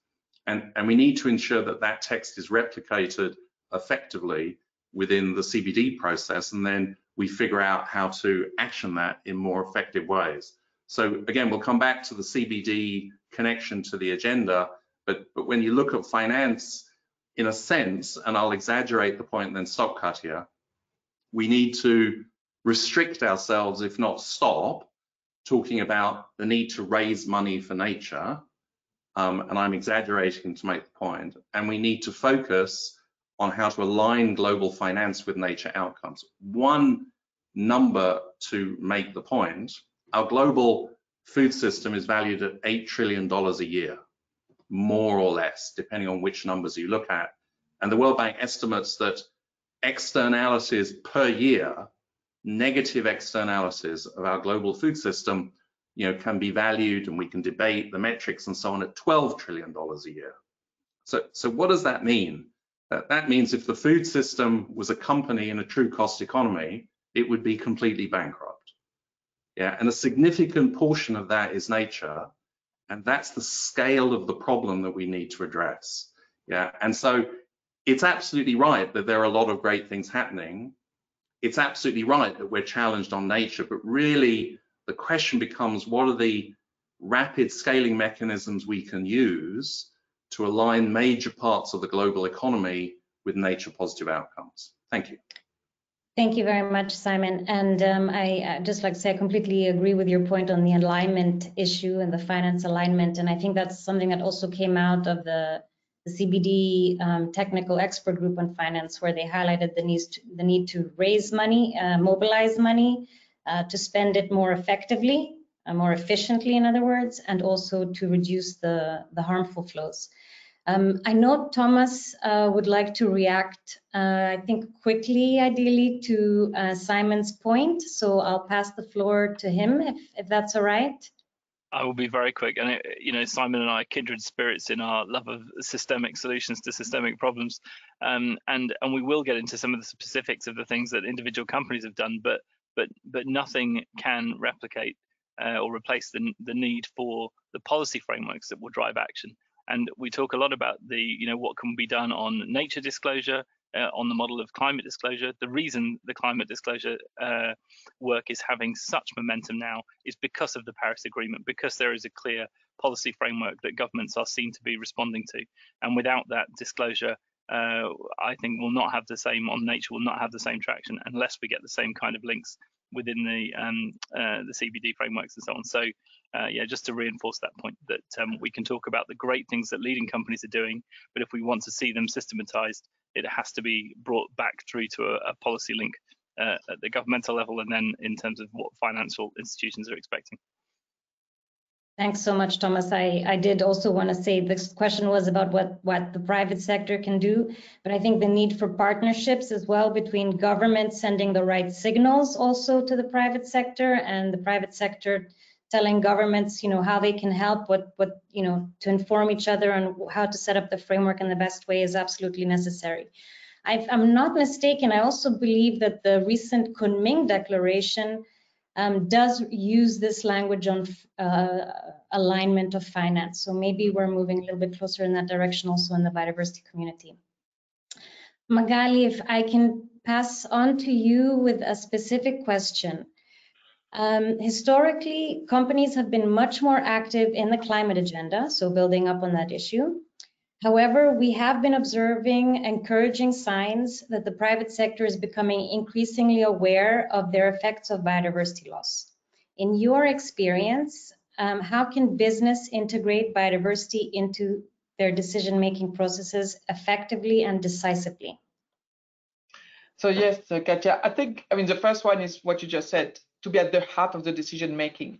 And, and we need to ensure that that text is replicated effectively within the CBD process, and then we figure out how to action that in more effective ways. So again, we'll come back to the CBD connection to the agenda, but, but when you look at finance, in a sense, and I'll exaggerate the point and then stop cut here, we need to restrict ourselves, if not stop, talking about the need to raise money for nature, um, and I'm exaggerating to make the point, and we need to focus on how to align global finance with nature outcomes. One number to make the point, our global food system is valued at $8 trillion a year, more or less, depending on which numbers you look at. And the World Bank estimates that externalities per year negative externalities of our global food system you know, can be valued and we can debate the metrics and so on at $12 trillion a year. So, so what does that mean? That, that means if the food system was a company in a true cost economy, it would be completely bankrupt. Yeah, and a significant portion of that is nature, and that's the scale of the problem that we need to address. Yeah, and so it's absolutely right that there are a lot of great things happening, it's absolutely right that we're challenged on nature, but really the question becomes what are the rapid scaling mechanisms we can use to align major parts of the global economy with nature positive outcomes. Thank you. Thank you very much, Simon. And um, I uh, just like to say I completely agree with your point on the alignment issue and the finance alignment. And I think that's something that also came out of the the CBD um, technical expert group on finance, where they highlighted the need to, the need to raise money, uh, mobilize money, uh, to spend it more effectively. Uh, more efficiently, in other words, and also to reduce the, the harmful flows. Um, I know Thomas uh, would like to react, uh, I think quickly, ideally, to uh, Simon's point. So I'll pass the floor to him, if, if that's all right. I will be very quick. And, it, you know, Simon and I are kindred spirits in our love of systemic solutions to systemic problems. Um, and, and we will get into some of the specifics of the things that individual companies have done, but, but, but nothing can replicate uh, or replace the, the need for the policy frameworks that will drive action. And we talk a lot about the, you know, what can be done on nature disclosure, uh, on the model of climate disclosure. The reason the climate disclosure uh, work is having such momentum now is because of the Paris Agreement, because there is a clear policy framework that governments are seen to be responding to. And without that disclosure, uh, I think will not have the same on nature, will not have the same traction unless we get the same kind of links within the um, uh, the CBD frameworks and so on. So uh, yeah, just to reinforce that point that um, we can talk about the great things that leading companies are doing, but if we want to see them systematized, it has to be brought back through to a, a policy link uh, at the governmental level and then in terms of what financial institutions are expecting. Thanks so much, Thomas. I, I did also want to say this question was about what, what the private sector can do, but I think the need for partnerships as well between government sending the right signals also to the private sector and the private sector telling governments, you know, how they can help, what, what, you know, to inform each other on how to set up the framework in the best way is absolutely necessary. i am not mistaken, I also believe that the recent Kunming declaration um, does use this language on uh, alignment of finance. So maybe we're moving a little bit closer in that direction also in the biodiversity community. Magali, if I can pass on to you with a specific question. Um, historically, companies have been much more active in the climate agenda, so building up on that issue. However, we have been observing encouraging signs that the private sector is becoming increasingly aware of their effects of biodiversity loss. In your experience, um, how can business integrate biodiversity into their decision-making processes effectively and decisively? So yes, Katja, I think, I mean, the first one is what you just said, to be at the heart of the decision-making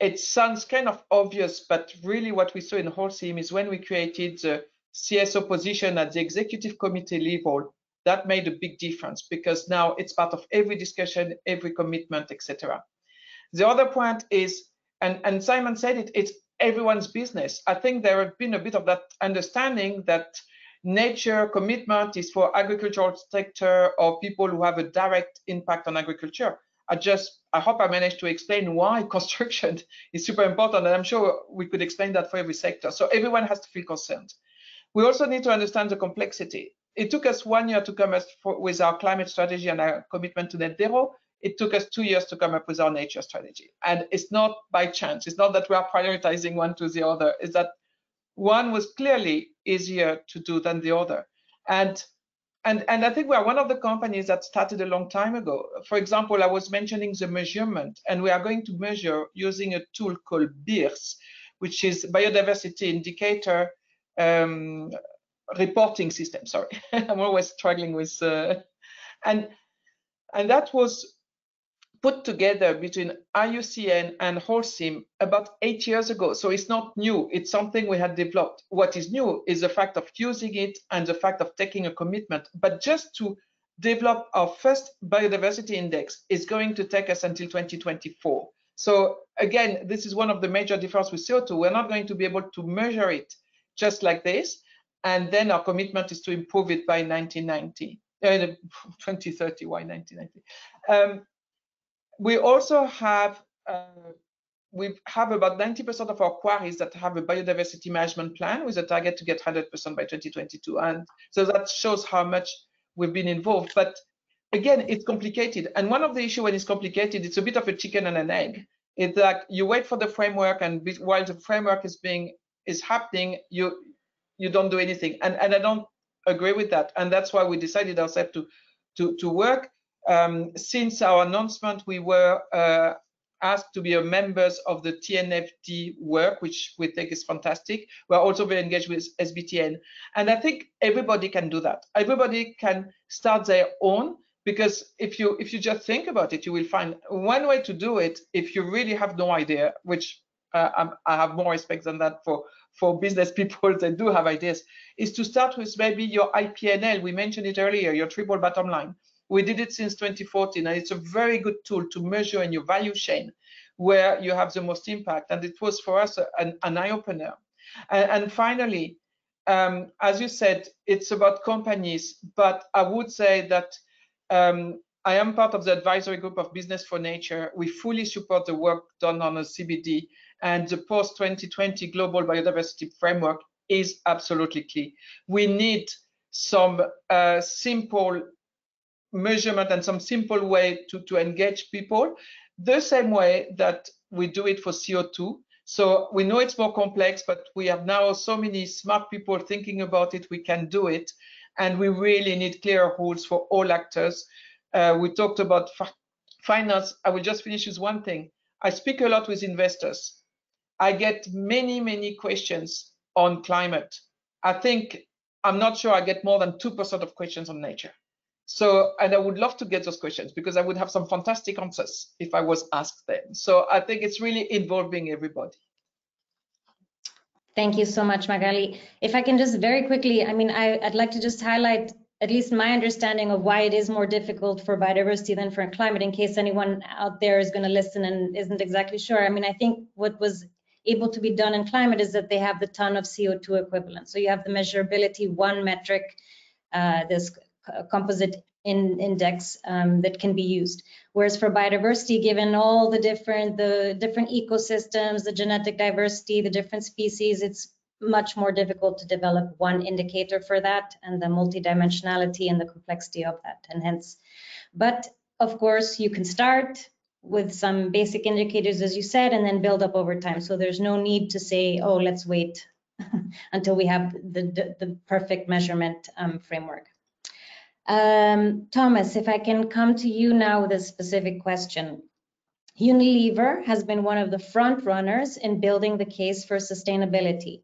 it sounds kind of obvious, but really what we saw in Holcim is when we created the CSO position at the executive committee level, that made a big difference because now it's part of every discussion, every commitment, etc. The other point is, and, and Simon said it, it's everyone's business. I think there has been a bit of that understanding that nature commitment is for agricultural sector or people who have a direct impact on agriculture. I just, I hope I managed to explain why construction is super important. And I'm sure we could explain that for every sector. So everyone has to feel concerned. We also need to understand the complexity. It took us one year to come up with our climate strategy and our commitment to net zero. It took us two years to come up with our nature strategy. And it's not by chance. It's not that we are prioritizing one to the other. It's that one was clearly easier to do than the other. And and, and I think we are one of the companies that started a long time ago. For example, I was mentioning the measurement, and we are going to measure using a tool called BIRS, which is biodiversity indicator um, reporting system. Sorry, I'm always struggling with, uh, and and that was put together between IUCN and Holcim about eight years ago. So it's not new. It's something we had developed. What is new is the fact of using it and the fact of taking a commitment. But just to develop our first biodiversity index is going to take us until 2024. So again, this is one of the major differences with CO2. We're not going to be able to measure it just like this. And then our commitment is to improve it by 1990, uh, 2030, why 1990? Um, we also have uh, we have about 90% of our quarries that have a biodiversity management plan with a target to get 100% by 2022. And so that shows how much we've been involved. But again, it's complicated. And one of the issue when it's complicated, it's a bit of a chicken and an egg. It's like you wait for the framework, and while the framework is being is happening, you you don't do anything. And and I don't agree with that. And that's why we decided ourselves to to to work. Um, since our announcement, we were uh, asked to be a members of the TNFD work, which we think is fantastic. We're also very engaged with SBTN. And I think everybody can do that. Everybody can start their own because if you if you just think about it, you will find one way to do it if you really have no idea, which uh, i have more respect than that for for business people that do have ideas, is to start with maybe your IP&L. We mentioned it earlier, your triple bottom line. We did it since 2014, and it's a very good tool to measure in your value chain where you have the most impact. And it was for us an, an eye opener. And, and finally, um, as you said, it's about companies, but I would say that um, I am part of the advisory group of Business for Nature. We fully support the work done on the CBD and the post-2020 global biodiversity framework is absolutely key. We need some uh, simple measurement and some simple way to, to engage people, the same way that we do it for CO2. So we know it's more complex, but we have now so many smart people thinking about it, we can do it. And we really need clear rules for all actors. Uh, we talked about finance. I will just finish with one thing. I speak a lot with investors. I get many, many questions on climate. I think, I'm not sure I get more than 2% of questions on nature. So, and I would love to get those questions because I would have some fantastic answers if I was asked them. So I think it's really involving everybody. Thank you so much, Magali. If I can just very quickly, I mean, I, would like to just highlight at least my understanding of why it is more difficult for biodiversity than for climate in case anyone out there is going to listen and isn't exactly sure. I mean, I think what was able to be done in climate is that they have the ton of CO2 equivalent. So you have the measurability, one metric, uh, this composite in, index um, that can be used. Whereas for biodiversity, given all the different the different ecosystems, the genetic diversity, the different species, it's much more difficult to develop one indicator for that and the multidimensionality and the complexity of that. And hence, but of course, you can start with some basic indicators, as you said, and then build up over time. So there's no need to say, oh, let's wait until we have the, the, the perfect measurement um, framework. Um, Thomas, if I can come to you now with a specific question. Unilever has been one of the front runners in building the case for sustainability.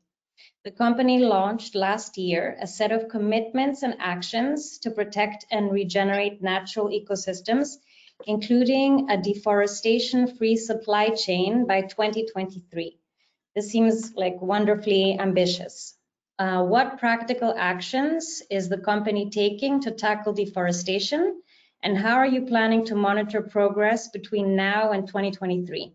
The company launched last year a set of commitments and actions to protect and regenerate natural ecosystems including a deforestation-free supply chain by 2023. This seems like wonderfully ambitious. Uh, what practical actions is the company taking to tackle deforestation? And how are you planning to monitor progress between now and 2023?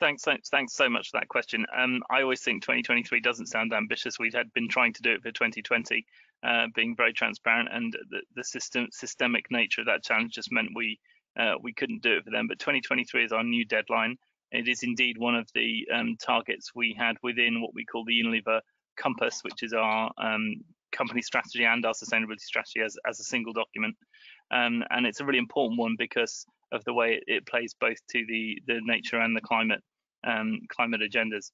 Thanks, thanks, so much for that question. Um, I always think 2023 doesn't sound ambitious. We had been trying to do it for 2020, uh, being very transparent, and the, the system systemic nature of that challenge just meant we uh, we couldn't do it for them. But 2023 is our new deadline. It is indeed one of the um, targets we had within what we call the Unilever Compass, which is our um, company strategy and our sustainability strategy as, as a single document. Um, and it's a really important one because of the way it, plays both to the the nature and the climate um, climate agendas.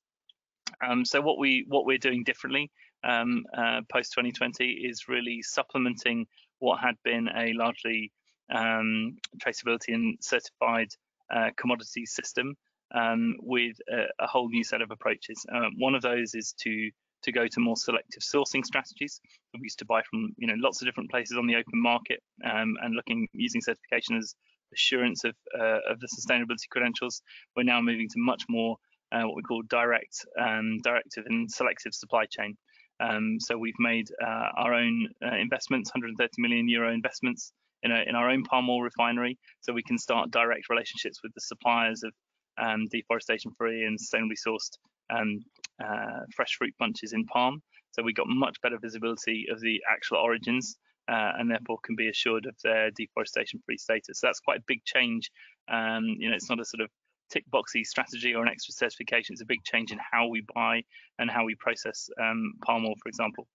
Um, so what we what we're doing differently um, uh, post 2020 is really supplementing what had been a largely um, traceability and certified uh, commodity system um, with a, a, whole new set of approaches. Uh, one of those is to to go to more selective sourcing strategies. We used to buy from you know lots of different places on the open market um, and looking using certification as assurance of, uh, of the sustainability credentials. We're now moving to much more uh, what we call direct, um, directive and selective supply chain. Um, so we've made uh, our own uh, investments, 130 million euro investments in, a, in, our own palm oil refinery, so we can start direct relationships with the suppliers of um, deforestation-free and sustainably sourced um, uh, fresh fruit bunches in palm. So we got much better visibility of the actual origins uh, and therefore can be assured of their deforestation-free status. So that's quite a big change. Um, you know, it's not a sort of tick boxy strategy or an extra certification. It's a big change in how we buy and how we process um, palm oil, for example.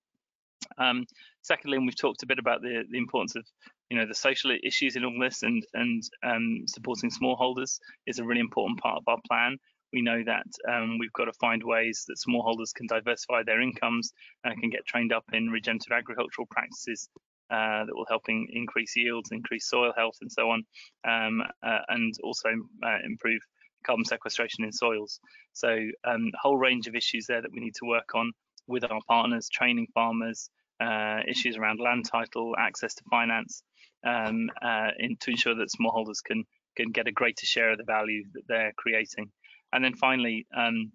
Um, secondly, and we've talked a bit about the, the importance of you know the social issues in all this and and um, supporting smallholders is a really important part of our plan. We know that um, we've got to find ways that smallholders can diversify their incomes and can get trained up in regenerative agricultural practices uh, that will help in, increase yields, increase soil health, and so on, um, uh, and also uh, improve carbon sequestration in soils. So um, a whole range of issues there that we need to work on with our partners, training farmers, uh, issues around land title, access to finance, um, uh, in, to ensure that smallholders can can get a greater share of the value that they're creating. And then finally, um,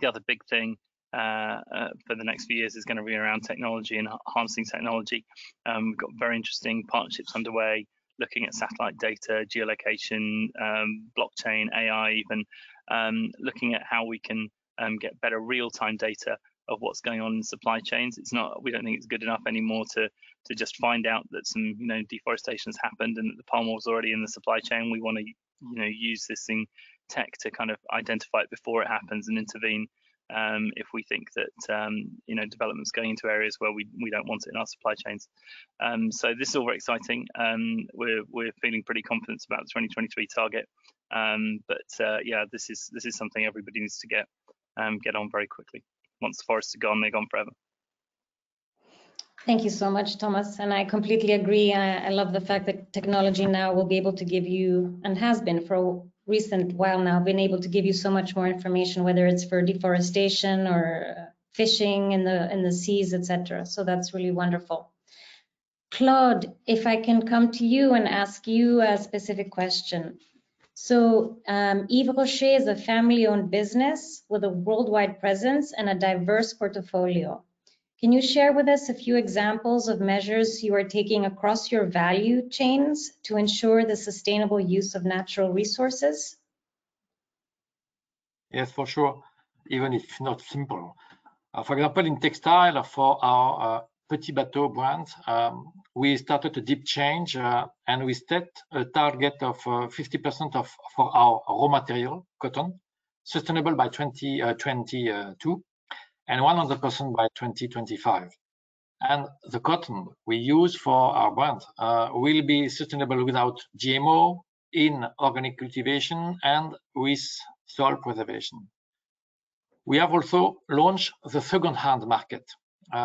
the other big thing uh, uh, for the next few years is going to be around technology and harnessing technology. Um, we've got very interesting partnerships underway, looking at satellite data, geolocation, um, blockchain, AI, even um, looking at how we can um, get better real-time data of what's going on in supply chains. It's not, we don't think it's good enough anymore to to just find out that some, you know, deforestation has happened and that the palm oil is already in the supply chain. We want to, you know, use this thing tech to kind of identify it before it happens and intervene um, if we think that um, you know development's going into areas where we, we don't want it in our supply chains. Um, so this is all very exciting. Um, we're we're feeling pretty confident about the 2023 target, um, but uh, yeah, this is this is something everybody needs to get um, get on very quickly. Once the forests are gone, they're gone forever. Thank you so much, Thomas. And I completely agree. I, I, love the fact that technology now will be able to give you, and has been for recent while now, been able to give you so much more information, whether it's for deforestation or fishing in the in the seas, etc. So that's really wonderful. Claude, if I can come to you and ask you a specific question. So um, Yves Rocher is a family-owned business with a worldwide presence and a diverse portfolio. Can you share with us a few examples of measures you are taking across your value chains to ensure the sustainable use of natural resources? Yes, for sure, even if not simple. Uh, for example, in textile, for our uh, Petit Bateau brand, um, we started a deep change uh, and we set a target of 50% uh, of for our raw material, cotton, sustainable by 2022 uh, and 100% by 2025. And the cotton we use for our brand uh, will be sustainable without GMO, in organic cultivation, and with soil preservation. We have also launched the second-hand market uh,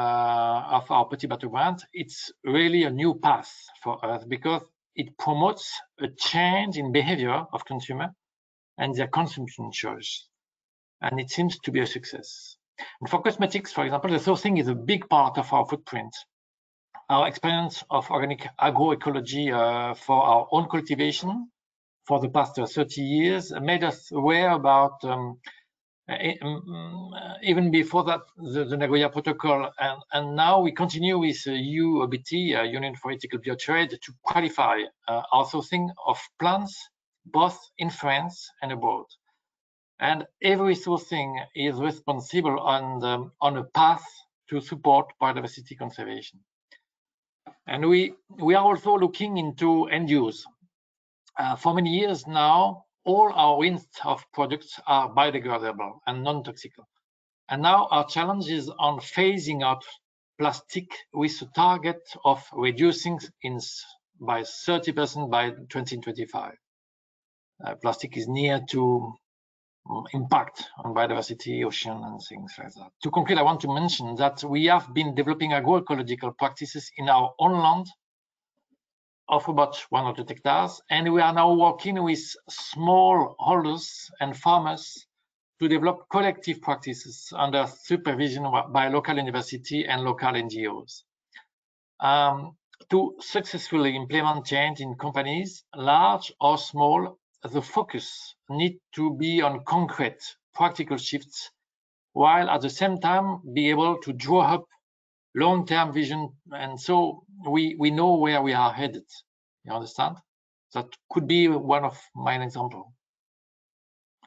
of our Petit Bateau brand. It's really a new path for us because it promotes a change in behavior of consumer and their consumption choice. And it seems to be a success. And for cosmetics, for example, the sourcing is a big part of our footprint. Our experience of organic agroecology uh, for our own cultivation for the past uh, 30 years made us aware about um, um, even before that the, the Nagoya Protocol and, and now we continue with uh, UEBT, uh, Union for Ethical Biotrade, to qualify uh, our sourcing of plants both in France and abroad and every sourcing is responsible on the, on a path to support biodiversity conservation. And we we are also looking into end use. Uh, for many years now, all our rinse of products are biodegradable and non-toxic. And now our challenge is on phasing out plastic with a target of reducing in by 30% by 2025. Uh, plastic is near to impact on biodiversity, ocean, and things like that. To conclude, I want to mention that we have been developing agroecological practices in our own land of about 100 hectares, and we are now working with small holders and farmers to develop collective practices under supervision by local university and local NGOs. Um, to successfully implement change in companies, large or small, the focus need to be on concrete practical shifts while at the same time be able to draw up long-term vision. And so we we know where we are headed. You understand? That could be one of my example.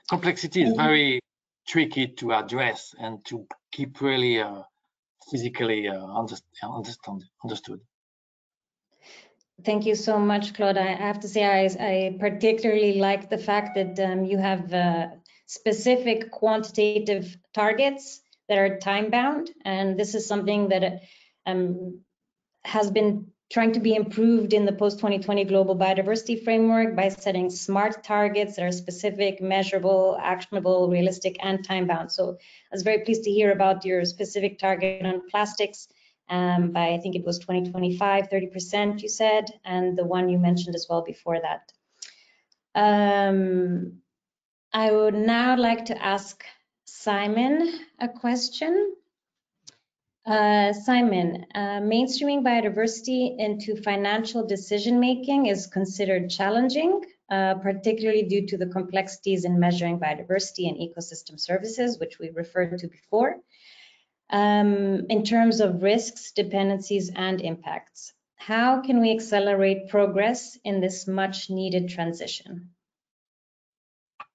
Complexity is very tricky to address and to keep really uh, physically uh, understand, understood Thank you so much, Claude. I have to say, I, I particularly like the fact that um, you have uh, specific quantitative targets that are time bound. And this is something that um, has been trying to be improved in the post 2020 global biodiversity framework by setting smart targets that are specific, measurable, actionable, realistic, and time bound. So I was very pleased to hear about your specific target on plastics um, by I think it was 2025, 30% you said, and the one you mentioned as well before that. Um, I would now like to ask Simon a question. Uh, Simon, uh, mainstreaming biodiversity into financial decision making is considered challenging, uh, particularly due to the complexities in measuring biodiversity and ecosystem services, which we referred to before, um, in terms of risks, dependencies, and impacts. How can we accelerate progress in this much needed transition?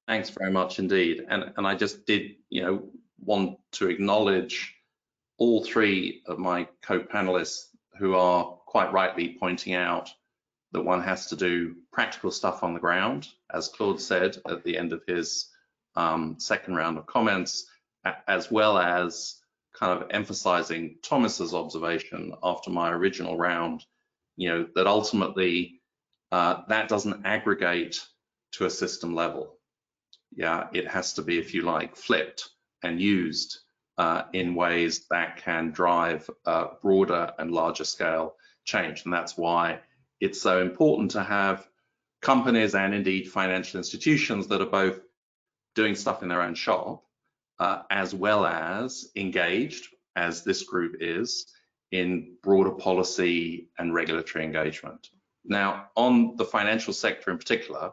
Thanks very much indeed. And, and I just did, you know, want to acknowledge all three of my co-panelists who are quite rightly pointing out that one has to do practical stuff on the ground, as Claude said at the end of his um, second round of comments, as well as kind of emphasizing Thomas's observation after my original round, you know, that ultimately uh, that doesn't aggregate to a system level. Yeah, it has to be, if you like, flipped and used uh, in ways that can drive uh, broader and larger scale change. And that's why it's so important to have companies and indeed financial institutions that are both doing stuff in their own shop, uh, as well as engaged, as this group is, in broader policy and regulatory engagement. Now, on the financial sector in particular,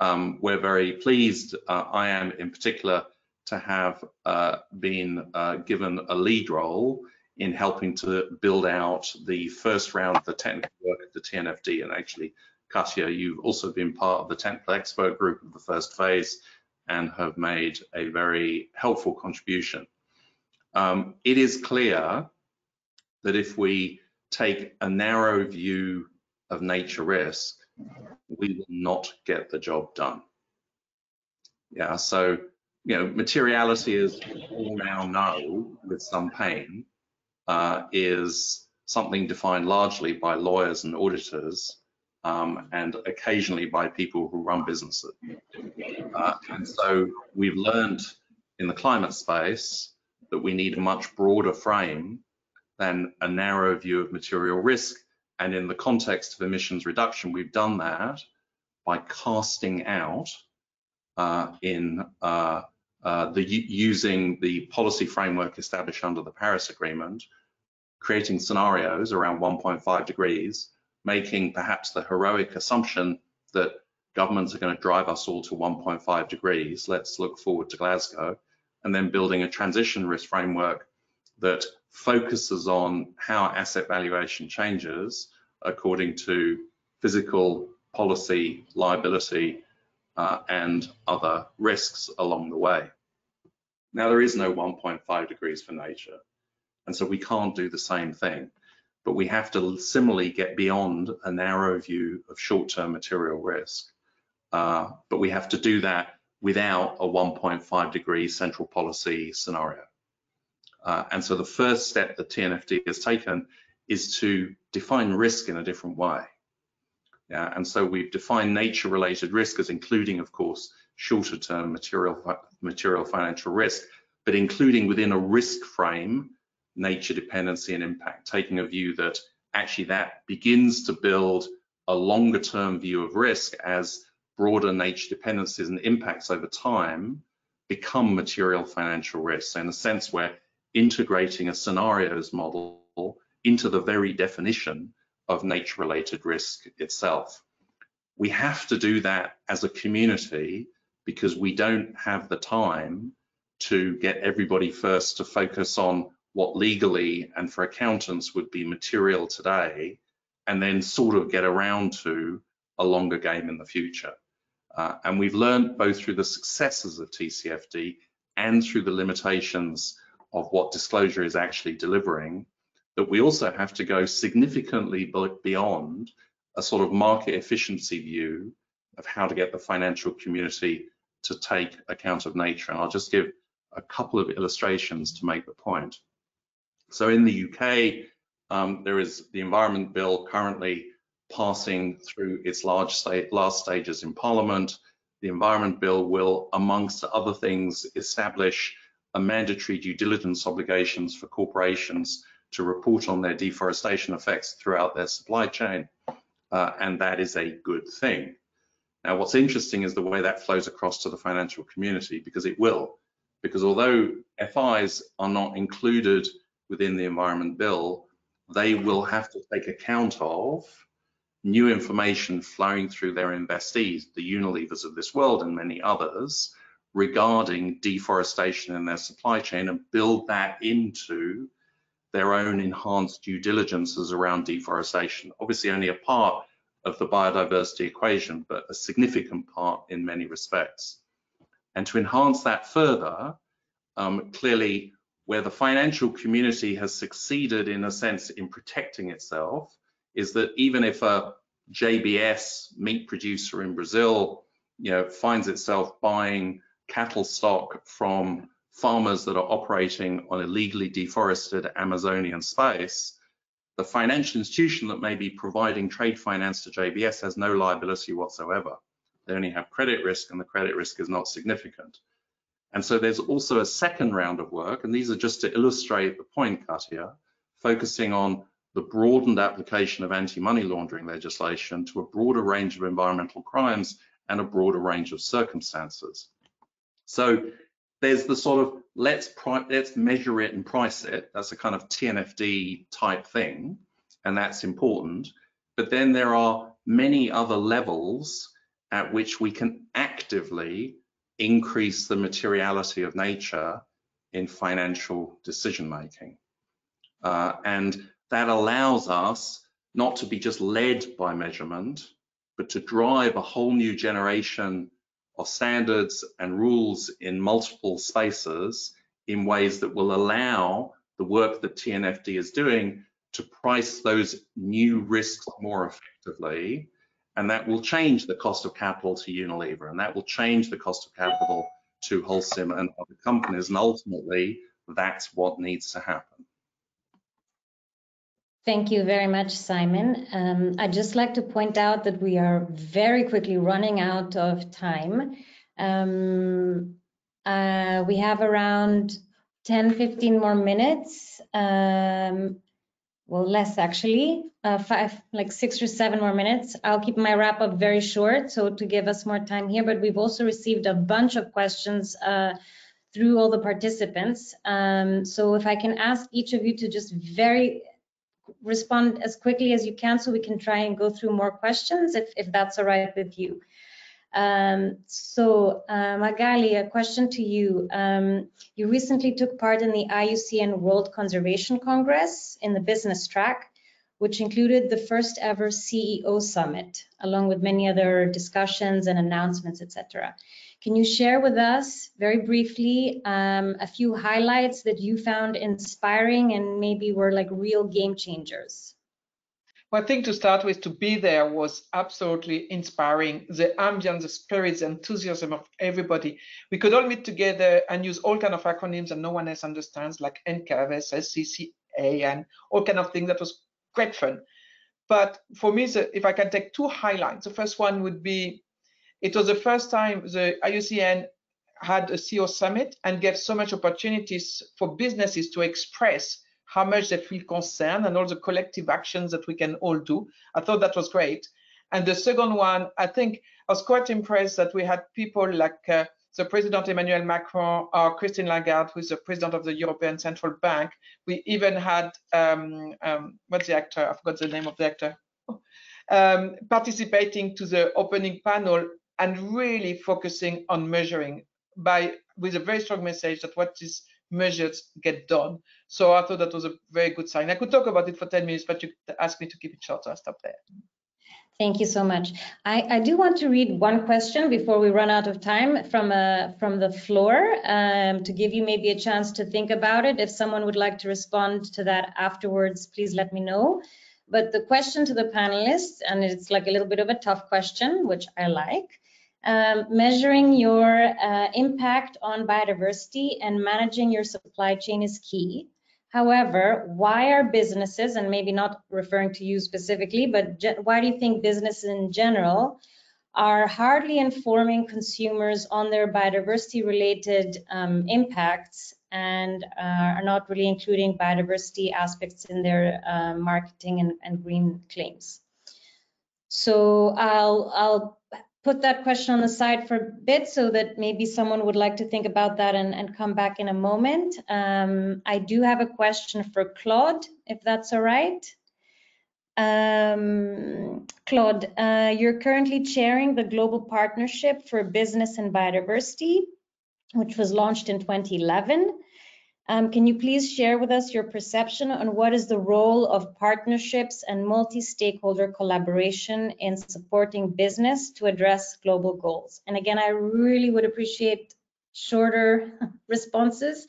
um, we're very pleased, uh, I am in particular, to have uh, been uh, given a lead role in helping to build out the first round of the technical work of the TNFD. And actually, Katja, you've also been part of the technical expert group of the first phase and have made a very helpful contribution. Um, it is clear that if we take a narrow view of nature risk, we will not get the job done. Yeah, so you know, materiality, as we all now know with some pain, uh, is something defined largely by lawyers and auditors, um, and occasionally by people who run businesses. Uh, and so we've learned in the climate space that we need a much broader frame than a narrow view of material risk. And in the context of emissions reduction, we've done that by casting out uh, in uh, uh, the, using the policy framework established under the Paris Agreement, creating scenarios around 1.5 degrees, making perhaps the heroic assumption that governments are going to drive us all to 1.5 degrees. Let's look forward to Glasgow, and then building a transition risk framework that focuses on how asset valuation changes according to physical policy, liability, uh, and other risks along the way. Now there is no 1.5 degrees for nature, and so we can't do the same thing, but we have to similarly get beyond a narrow view of short-term material risk. Uh, but we have to do that without a 1.5 degree central policy scenario. Uh, and so the first step that TNFD has taken is to define risk in a different way. Yeah, and so we've defined nature related risk as including, of course, shorter term material, material financial risk, but including within a risk frame, nature dependency and impact, taking a view that actually that begins to build a longer term view of risk as broader nature dependencies and impacts over time become material financial risks. So in a sense, we're integrating a scenarios model into the very definition of nature related risk itself. We have to do that as a community because we don't have the time to get everybody first to focus on what legally and for accountants would be material today, and then sort of get around to a longer game in the future. Uh, and we've learned both through the successes of TCFD and through the limitations of what disclosure is actually delivering, that we also have to go significantly beyond a sort of market efficiency view of how to get the financial community to take account of nature. And I'll just give a couple of illustrations to make the point. So in the UK, um, there is the Environment Bill currently passing through its large state, last stages in Parliament. The Environment Bill will, amongst other things, establish a mandatory due diligence obligations for corporations to report on their deforestation effects throughout their supply chain. Uh, and that is a good thing. Now, what's interesting is the way that flows across to the financial community because it will. Because although FIs are not included within the Environment Bill, they will have to take account of new information flowing through their investees, the Unilevers of this world and many others, regarding deforestation in their supply chain and build that into their own enhanced due diligences around deforestation. Obviously only a part of the biodiversity equation, but a significant part in many respects. And to enhance that further, um, clearly where the financial community has succeeded in a sense in protecting itself is that even if a JBS meat producer in Brazil, you know, finds itself buying cattle stock from farmers that are operating on illegally deforested Amazonian space, the financial institution that may be providing trade finance to JBS has no liability whatsoever. They only have credit risk and the credit risk is not significant. And so there's also a second round of work, and these are just to illustrate the point, Katja, focusing on the broadened application of anti-money laundering legislation to a broader range of environmental crimes and a broader range of circumstances. So there's the sort of let's let's measure it and price it. That's a kind of TNFD type thing, and that's important. But then there are many other levels at which we can actively increase the materiality of nature in financial decision making. Uh, and that allows us not to be just led by measurement, but to drive a whole new generation of standards and rules in multiple spaces in ways that will allow the work that TNFD is doing to price those new risks more effectively. And that will change the cost of capital to Unilever, and that will change the cost of capital to Holcim and other companies. And ultimately, that's what needs to happen. Thank you very much, Simon. Um, I'd just like to point out that we are very quickly running out of time. Um, uh, we have around 10, 15 more minutes. Um, well, less actually, uh, five, like six or seven more minutes. I'll keep my wrap up very short, so to give us more time here, but we've also received a bunch of questions uh, through all the participants. Um, so if I can ask each of you to just very respond as quickly as you can so we can try and go through more questions if, if that's all right with you. Um, so uh, Magali, a question to you. Um, you recently took part in the IUCN World Conservation Congress in the business track, which included the first ever CEO summit, along with many other discussions and announcements, etc. Can you share with us very briefly um, a few highlights that you found inspiring and maybe were like real game changers? One thing to start with, to be there was absolutely inspiring. The ambience, the spirit, the enthusiasm of everybody. We could all meet together and use all kind of acronyms that no one else understands, like NKFS, SCCA, and all kind of things. That was great fun. But for me, if I can take two highlights, the first one would be it was the first time the IUCN had a CEO summit and gave so much opportunities for businesses to express how much they feel concerned and all the collective actions that we can all do. I thought that was great. And the second one, I think I was quite impressed that we had people like uh, the President Emmanuel Macron or Christine Lagarde, who is the President of the European Central Bank. We even had, um, um, what's the actor? I forgot the name of the actor. Um, participating to the opening panel and really focusing on measuring by with a very strong message that what is measured get done. So I thought that was a very good sign. I could talk about it for 10 minutes, but you asked me to keep it short, so I'll stop there. Thank you so much. I, I, do want to read one question before we run out of time from uh, from the floor um, to give you maybe a chance to think about it. If someone would like to respond to that afterwards, please let me know. But the question to the panelists, and it's like a little bit of a tough question, which I like, um, measuring your uh, impact on biodiversity and managing your supply chain is key. However, why are businesses, and maybe not referring to you specifically, but why do you think businesses in general are hardly informing consumers on their biodiversity related um, impacts and uh, are not really including biodiversity aspects in their uh, marketing and, and green claims? So I'll, I'll put that question on the side for a bit so that maybe someone would like to think about that and, and come back in a moment. Um, I do have a question for Claude, if that's all right. Um, Claude, uh, you're currently chairing the Global Partnership for Business and Biodiversity, which was launched in 2011. Um, can you please share with us your perception on what is the role of partnerships and multi-stakeholder collaboration in supporting business to address global goals? And again, I really would appreciate shorter responses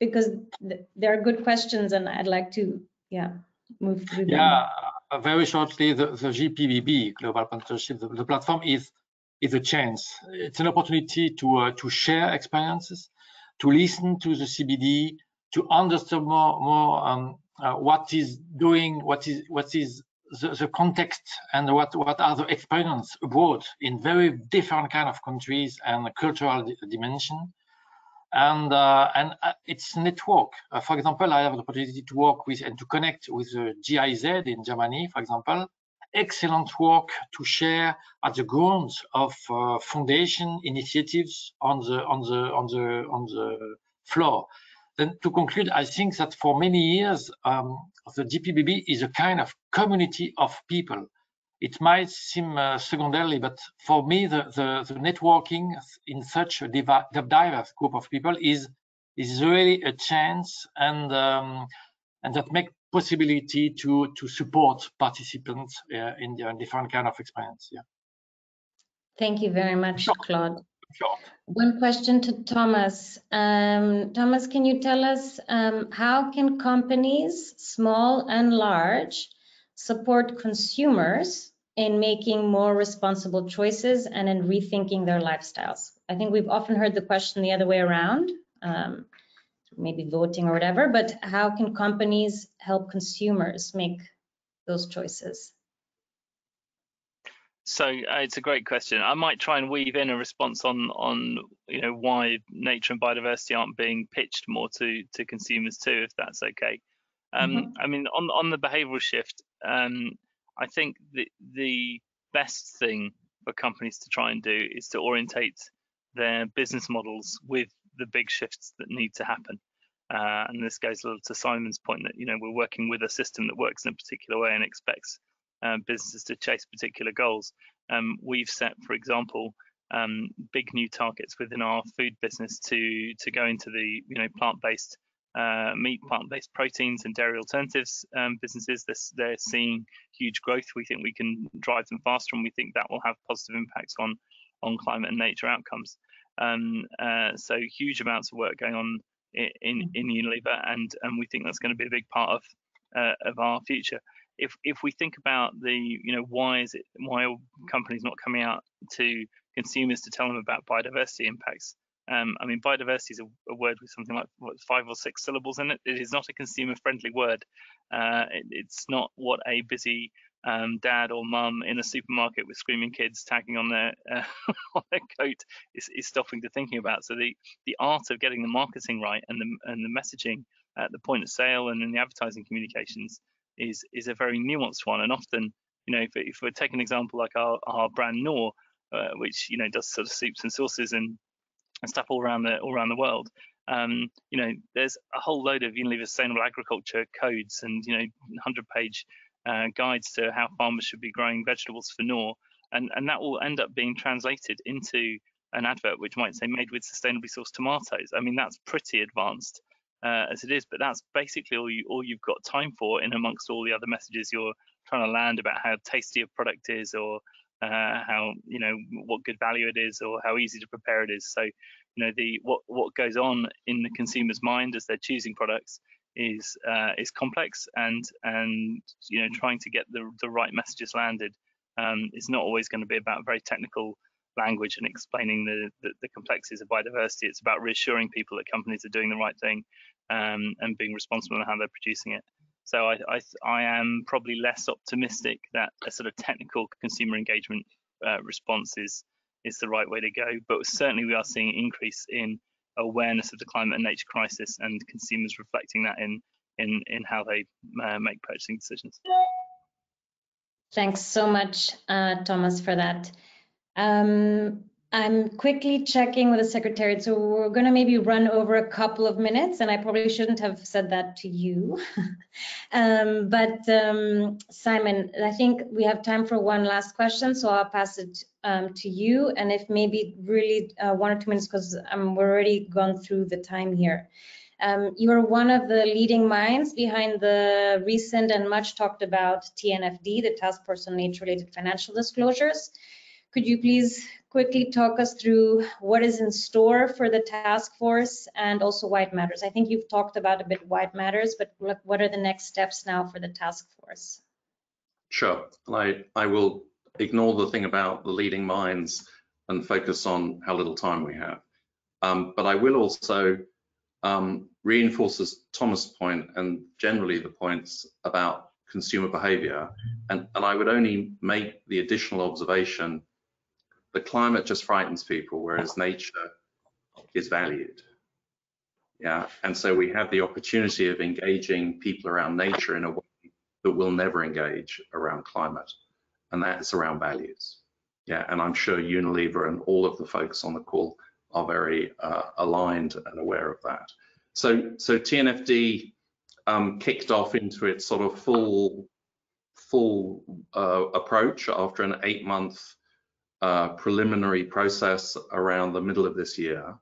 because th there are good questions and I'd like to, yeah, move through them. Yeah, uh, very shortly, the, the GPBB, Global Partnership, the, the, platform is is a chance. It's an opportunity to uh, to share experiences, to listen to the CBD, to understand more, more um, uh, what is doing, what is what is the, the, context, and what what are the experience abroad in very different kind of countries and cultural dimension. And uh, and uh, it's network. Uh, for example, I have the opportunity to work with and to connect with the GIZ in Germany, for example, excellent work to share at the grounds of uh, foundation initiatives on the on the on the on the floor. Then to conclude, I think that for many years um, the GPBB is a kind of community of people. It might seem uh, secondary, but for me, the, the, the networking in such a diverse group of people is is really a chance and um, and that make possibility to to support participants uh, in the different kind of experience. Yeah. Thank you very much, sure. Claude. Sure. One question to Thomas. Um, Thomas, can you tell us um, how can companies, small and large, support consumers in making more responsible choices and in rethinking their lifestyles? I think we've often heard the question the other way around. Um, maybe voting or whatever, but how can companies help consumers make those choices? So uh, it's a great question. I might try and weave in a response on on you know why nature and biodiversity aren't being pitched more to to consumers too, if that's okay. Um, mm -hmm. I mean, on on the behavioural shift, um, I think the the best thing for companies to try and do is to orientate their business models with the big shifts that need to happen. Uh, and this goes a little to Simon's point that you know we're working with a system that works in a particular way and expects um, businesses to chase particular goals. Um, we've set, for example, um, big new targets within our food business to to go into the you know plant-based uh, meat, plant-based proteins, and dairy alternatives um, businesses. They're seeing huge growth. We think we can drive them faster, and we think that will have positive impacts on on climate and nature outcomes. Um, uh, so huge amounts of work going on in, in, in Unilever, and and we think that's going to be a big part of uh, of our future. If if we think about the you know why is it why are companies not coming out to consumers to tell them about biodiversity impacts? Um, I mean, biodiversity is a, a, word with something like what, five or six syllables in it. It is not a consumer-friendly word. Uh, it, it's not what a busy um, dad or mum in a supermarket with screaming kids tagging on their uh, on their coat is, is stopping to thinking about. So the the art of getting the marketing right and the and the messaging at the point of sale and in the advertising communications is is a very nuanced one. And often, you know, if, if we take an example like our our brand Knorr, uh, which you know does sort of soups and sauces and, and stuff all around the all around the world. Um, you know, there's a whole load of Unilever sustainable agriculture codes and you know 100 page uh, guides to how farmers should be growing vegetables for Knorr, and, and that will end up being translated into an advert which might say made with sustainably sourced tomatoes. I mean, that's pretty advanced uh, as it is, but that's basically all you all you've got time for in amongst all the other messages you're trying to land about how tasty a product is or uh, how you know what good value it is or how easy to prepare it is. So you know the what what goes on in the consumer's mind as they're choosing products is uh, is complex and and you know trying to get the the right messages landed um, is not always going to be about very technical language and explaining the, the, the complexities of biodiversity. It's about reassuring people that companies are doing the right thing um, and being responsible in how they're producing it. So I, I, I am probably less optimistic that a sort of technical consumer engagement uh, response is is the right way to go. But certainly we are seeing an increase in awareness of the climate and nature crisis and consumers reflecting that in in in how they uh, make purchasing decisions. Thanks so much, uh, Thomas, for that. Um, I'm quickly checking with the secretariat, so we're going to maybe run over a couple of minutes, and I probably shouldn't have said that to you. um, but um, Simon, I think we have time for one last question, so I'll pass it um, to you, and if maybe really uh, one or two minutes, because um, we're already gone through the time here. Um, you are one of the leading minds behind the recent and much talked about TNFD, the Task Force on Nature-related Financial Disclosures. Could you please quickly talk us through what is in store for the task force and also why it matters? I think you've talked about a bit why it matters, but what are the next steps now for the task force? Sure. I, I will ignore the thing about the leading minds and focus on how little time we have. Um, but I will also um, reinforce Thomas' point and generally the points about consumer behavior. And, and I would only make the additional observation the climate just frightens people, whereas nature is valued. Yeah, and so we have the opportunity of engaging people around nature in a way that we'll never engage around climate, and that's around values. Yeah, and I'm sure Unilever and all of the folks on the call are very uh, aligned and aware of that. So, so TNFD um, kicked off into its sort of full, full uh, approach after an eight-month uh, preliminary process around the middle of this year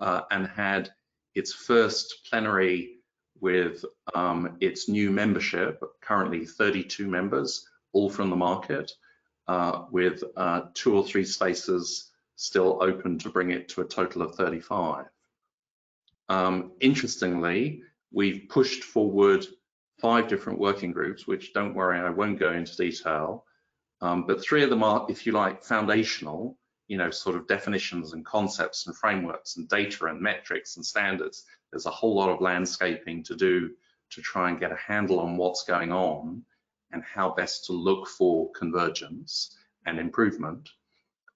uh, and had its first plenary with um, its new membership, currently 32 members, all from the market, uh, with uh, two or three spaces still open to bring it to a total of 35. Um, interestingly, we've pushed forward five different working groups, which don't worry, I won't go into detail, um, but three of them are, if you like, foundational, you know, sort of definitions and concepts and frameworks and data and metrics and standards. There's a whole lot of landscaping to do to try and get a handle on what's going on and how best to look for convergence and improvement.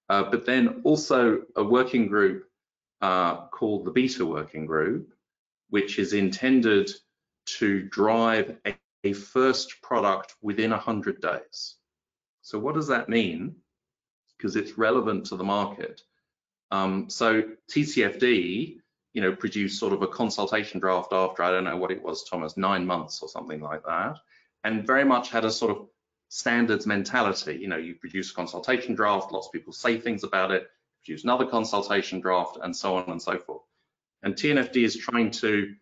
Uh, but then also a working group uh, called the Beta Working Group, which is intended to drive a, a first product within 100 days. So what does that mean? Because it's relevant to the market. Um, so TCFD, you know, produced sort of a consultation draft after, I don't know what it was, Thomas, nine months or something like that, and very much had a sort of standards mentality. You know, you produce a consultation draft, lots of people say things about it, produce another consultation draft, and so on and so forth. And TNFD is trying to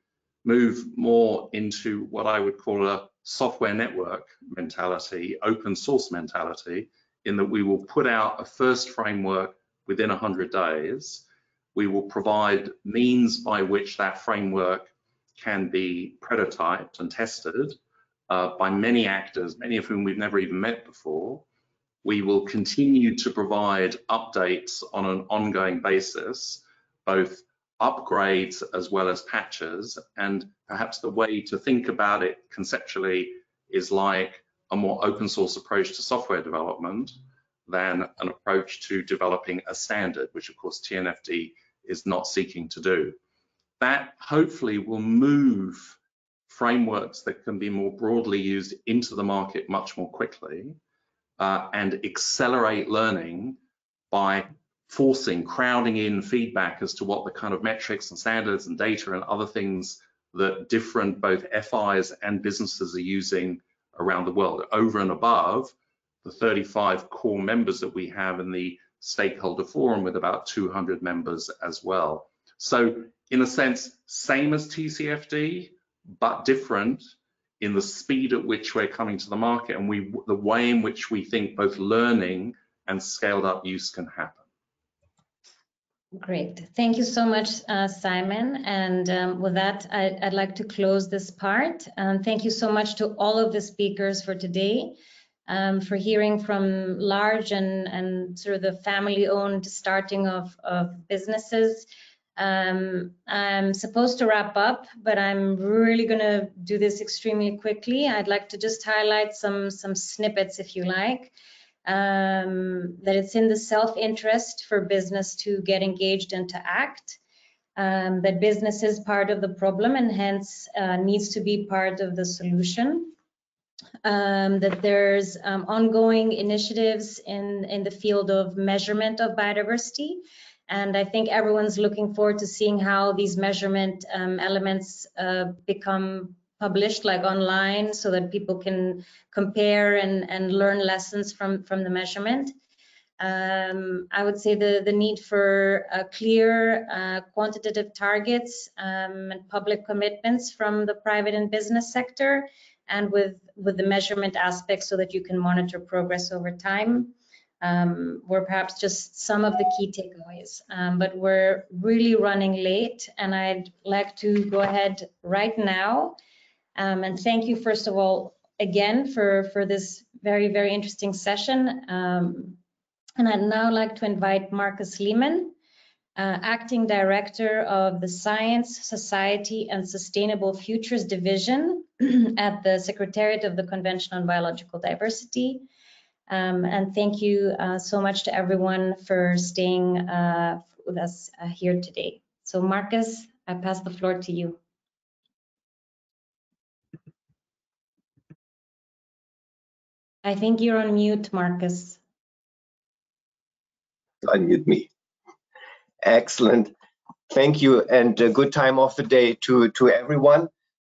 move more into what I would call a software network mentality, open source mentality, in that we will put out a first framework within 100 days. We will provide means by which that framework can be prototyped and tested uh, by many actors, many of whom we've never even met before. We will continue to provide updates on an ongoing basis, both upgrades as well as patches. And perhaps the way to think about it conceptually is like a more open source approach to software development than an approach to developing a standard, which of course TNFD is not seeking to do. That hopefully will move frameworks that can be more broadly used into the market much more quickly uh, and accelerate learning by forcing, crowding in feedback as to what the kind of metrics and standards and data and other things that different both FIs and businesses are using around the world over and above the 35 core members that we have in the stakeholder forum with about 200 members as well. So in a sense, same as TCFD, but different in the speed at which we're coming to the market and we the way in which we think both learning and scaled up use can happen. Great. Thank you so much, uh, Simon. And um, with that, I, would like to close this part. Um, thank you so much to all of the speakers for today, um, for hearing from large and, and sort of the family-owned starting of, of businesses. Um, I'm supposed to wrap up, but I'm really going to do this extremely quickly. I'd like to just highlight some, some snippets, if you like um, that it's in the self-interest for business to get engaged and to act, um, that business is part of the problem and hence uh, needs to be part of the solution. um, that there's um, ongoing initiatives in, in the field of measurement of biodiversity. And I think everyone's looking forward to seeing how these measurement um, elements uh, become published like online so that people can compare and, and learn lessons from, from the measurement. Um, I would say the, the need for uh, clear uh, quantitative targets um, and public commitments from the private and business sector and with, with the measurement aspects so that you can monitor progress over time um, were perhaps just some of the key takeaways. Um, but we're really running late and I'd like to go ahead right now. Um, and thank you, first of all, again for, for this very, very interesting session. Um, and I'd now like to invite Markus Lehmann, uh, Acting Director of the Science, Society and Sustainable Futures Division at the Secretariat of the Convention on Biological Diversity. Um, and thank you uh, so much to everyone for staying uh, with us uh, here today. So Marcus, I pass the floor to you. I think you're on mute, Markus. Unmute me. Excellent. Thank you and a good time of the day to, to everyone.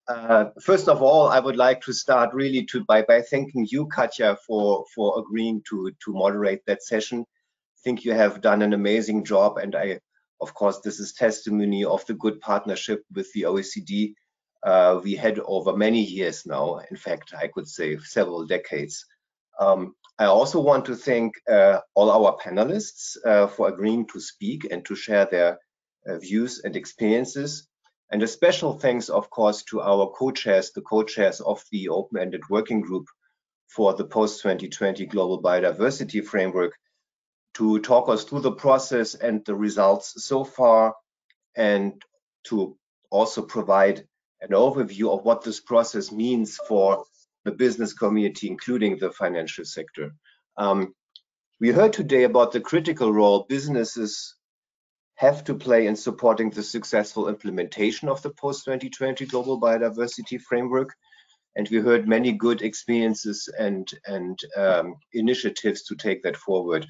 Uh, first of all, I would like to start really to by, by thanking you, Katja, for, for agreeing to, to moderate that session. I think you have done an amazing job and I, of course, this is testimony of the good partnership with the OECD uh, we had over many years now. In fact, I could say several decades. Um, I also want to thank uh, all our panelists uh, for agreeing to speak and to share their uh, views and experiences. And a special thanks, of course, to our co-chairs, the co-chairs of the open-ended working group for the post-2020 Global Biodiversity Framework to talk us through the process and the results so far and to also provide an overview of what this process means for the business community, including the financial sector. Um, we heard today about the critical role businesses have to play in supporting the successful implementation of the post-2020 Global Biodiversity Framework. And we heard many good experiences and, and um, initiatives to take that forward.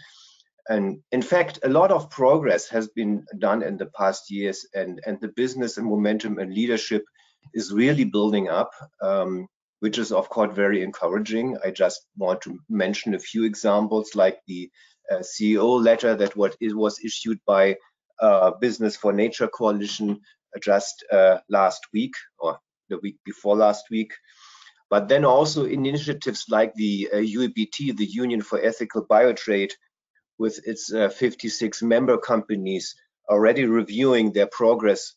And in fact, a lot of progress has been done in the past years and, and the business and momentum and leadership is really building up. Um, which is of course very encouraging. I just want to mention a few examples like the uh, CEO letter that was issued by uh, Business for Nature Coalition just uh, last week or the week before last week. But then also initiatives like the UEBT, uh, the Union for Ethical Biotrade, with its uh, 56 member companies already reviewing their progress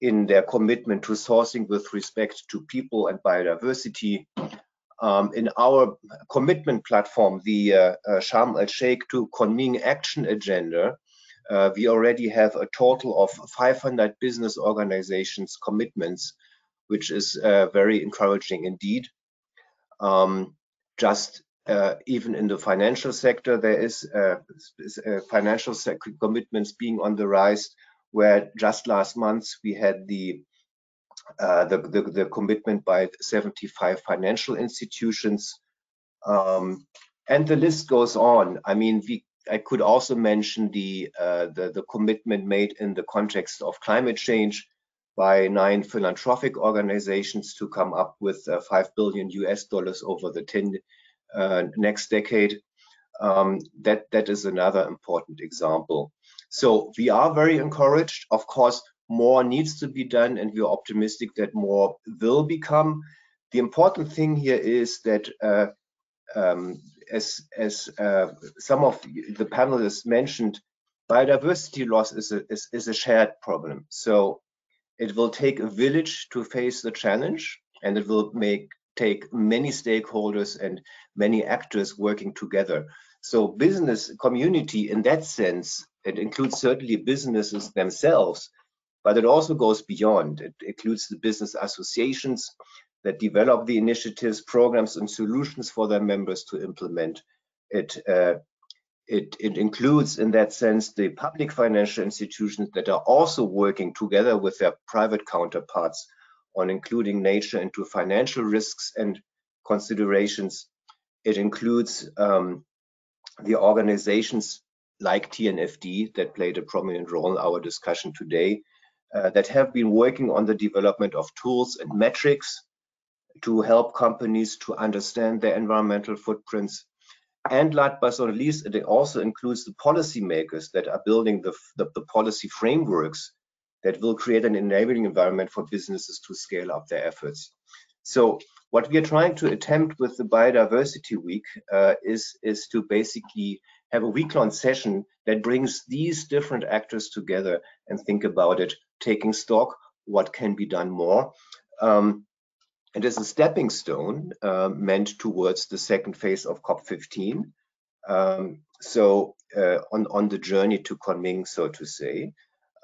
in their commitment to sourcing with respect to people and biodiversity. Um, in our commitment platform, the uh, uh, Sharm el Sheikh to Kunming Action Agenda, uh, we already have a total of 500 business organizations commitments, which is uh, very encouraging indeed. Um, just uh, even in the financial sector, there is, uh, uh financial commitments being on the rise where just last month we had the uh, the, the, the, commitment by 75 financial institutions. Um, and the list goes on. I mean, we, I could also mention the, uh, the, the, commitment made in the context of climate change by nine philanthropic organizations to come up with uh, 5 billion US dollars over the 10 uh, next decade. Um, that, that is another important example. So we are very encouraged. Of course, more needs to be done and we're optimistic that more will become. The important thing here is that uh, um, as, as uh, some of the panelists mentioned, biodiversity loss is a, is, is a shared problem. So it will take a village to face the challenge and it will make take many stakeholders and many actors working together. So business community in that sense it includes certainly businesses themselves, but it also goes beyond. It includes the business associations that develop the initiatives, programs, and solutions for their members to implement. It, uh, it, it includes, in that sense, the public financial institutions that are also working together with their private counterparts on including nature into financial risks and considerations. It includes um, the organizations like TNFD that played a prominent role in our discussion today, uh, that have been working on the development of tools and metrics to help companies to understand their environmental footprints. And last but not least, it also includes the policymakers that are building the, the, the policy frameworks that will create an enabling environment for businesses to scale up their efforts. So what we are trying to attempt with the Biodiversity Week uh, is, is to basically have a week-long session that brings these different actors together and think about it, taking stock, what can be done more. Um, it is a stepping stone uh, meant towards the second phase of COP15. Um, so uh, on, on the journey to Kunming, so to say,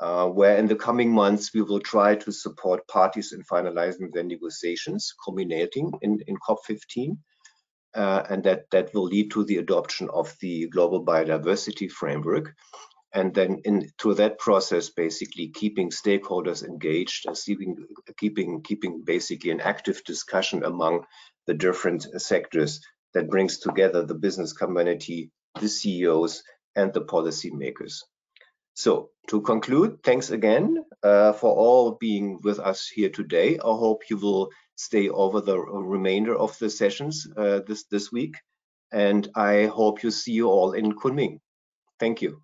uh, where in the coming months we will try to support parties in finalizing their negotiations, culminating in, in COP15 uh, and that that will lead to the adoption of the global biodiversity framework. And then in through that process basically keeping stakeholders engaged and keeping keeping keeping basically an active discussion among the different sectors that brings together the business community the ceos and the policymakers. So to conclude thanks again uh, for all being with us here today. I hope you will stay over the remainder of the sessions uh, this this week. And I hope you see you all in Kunming. Thank you.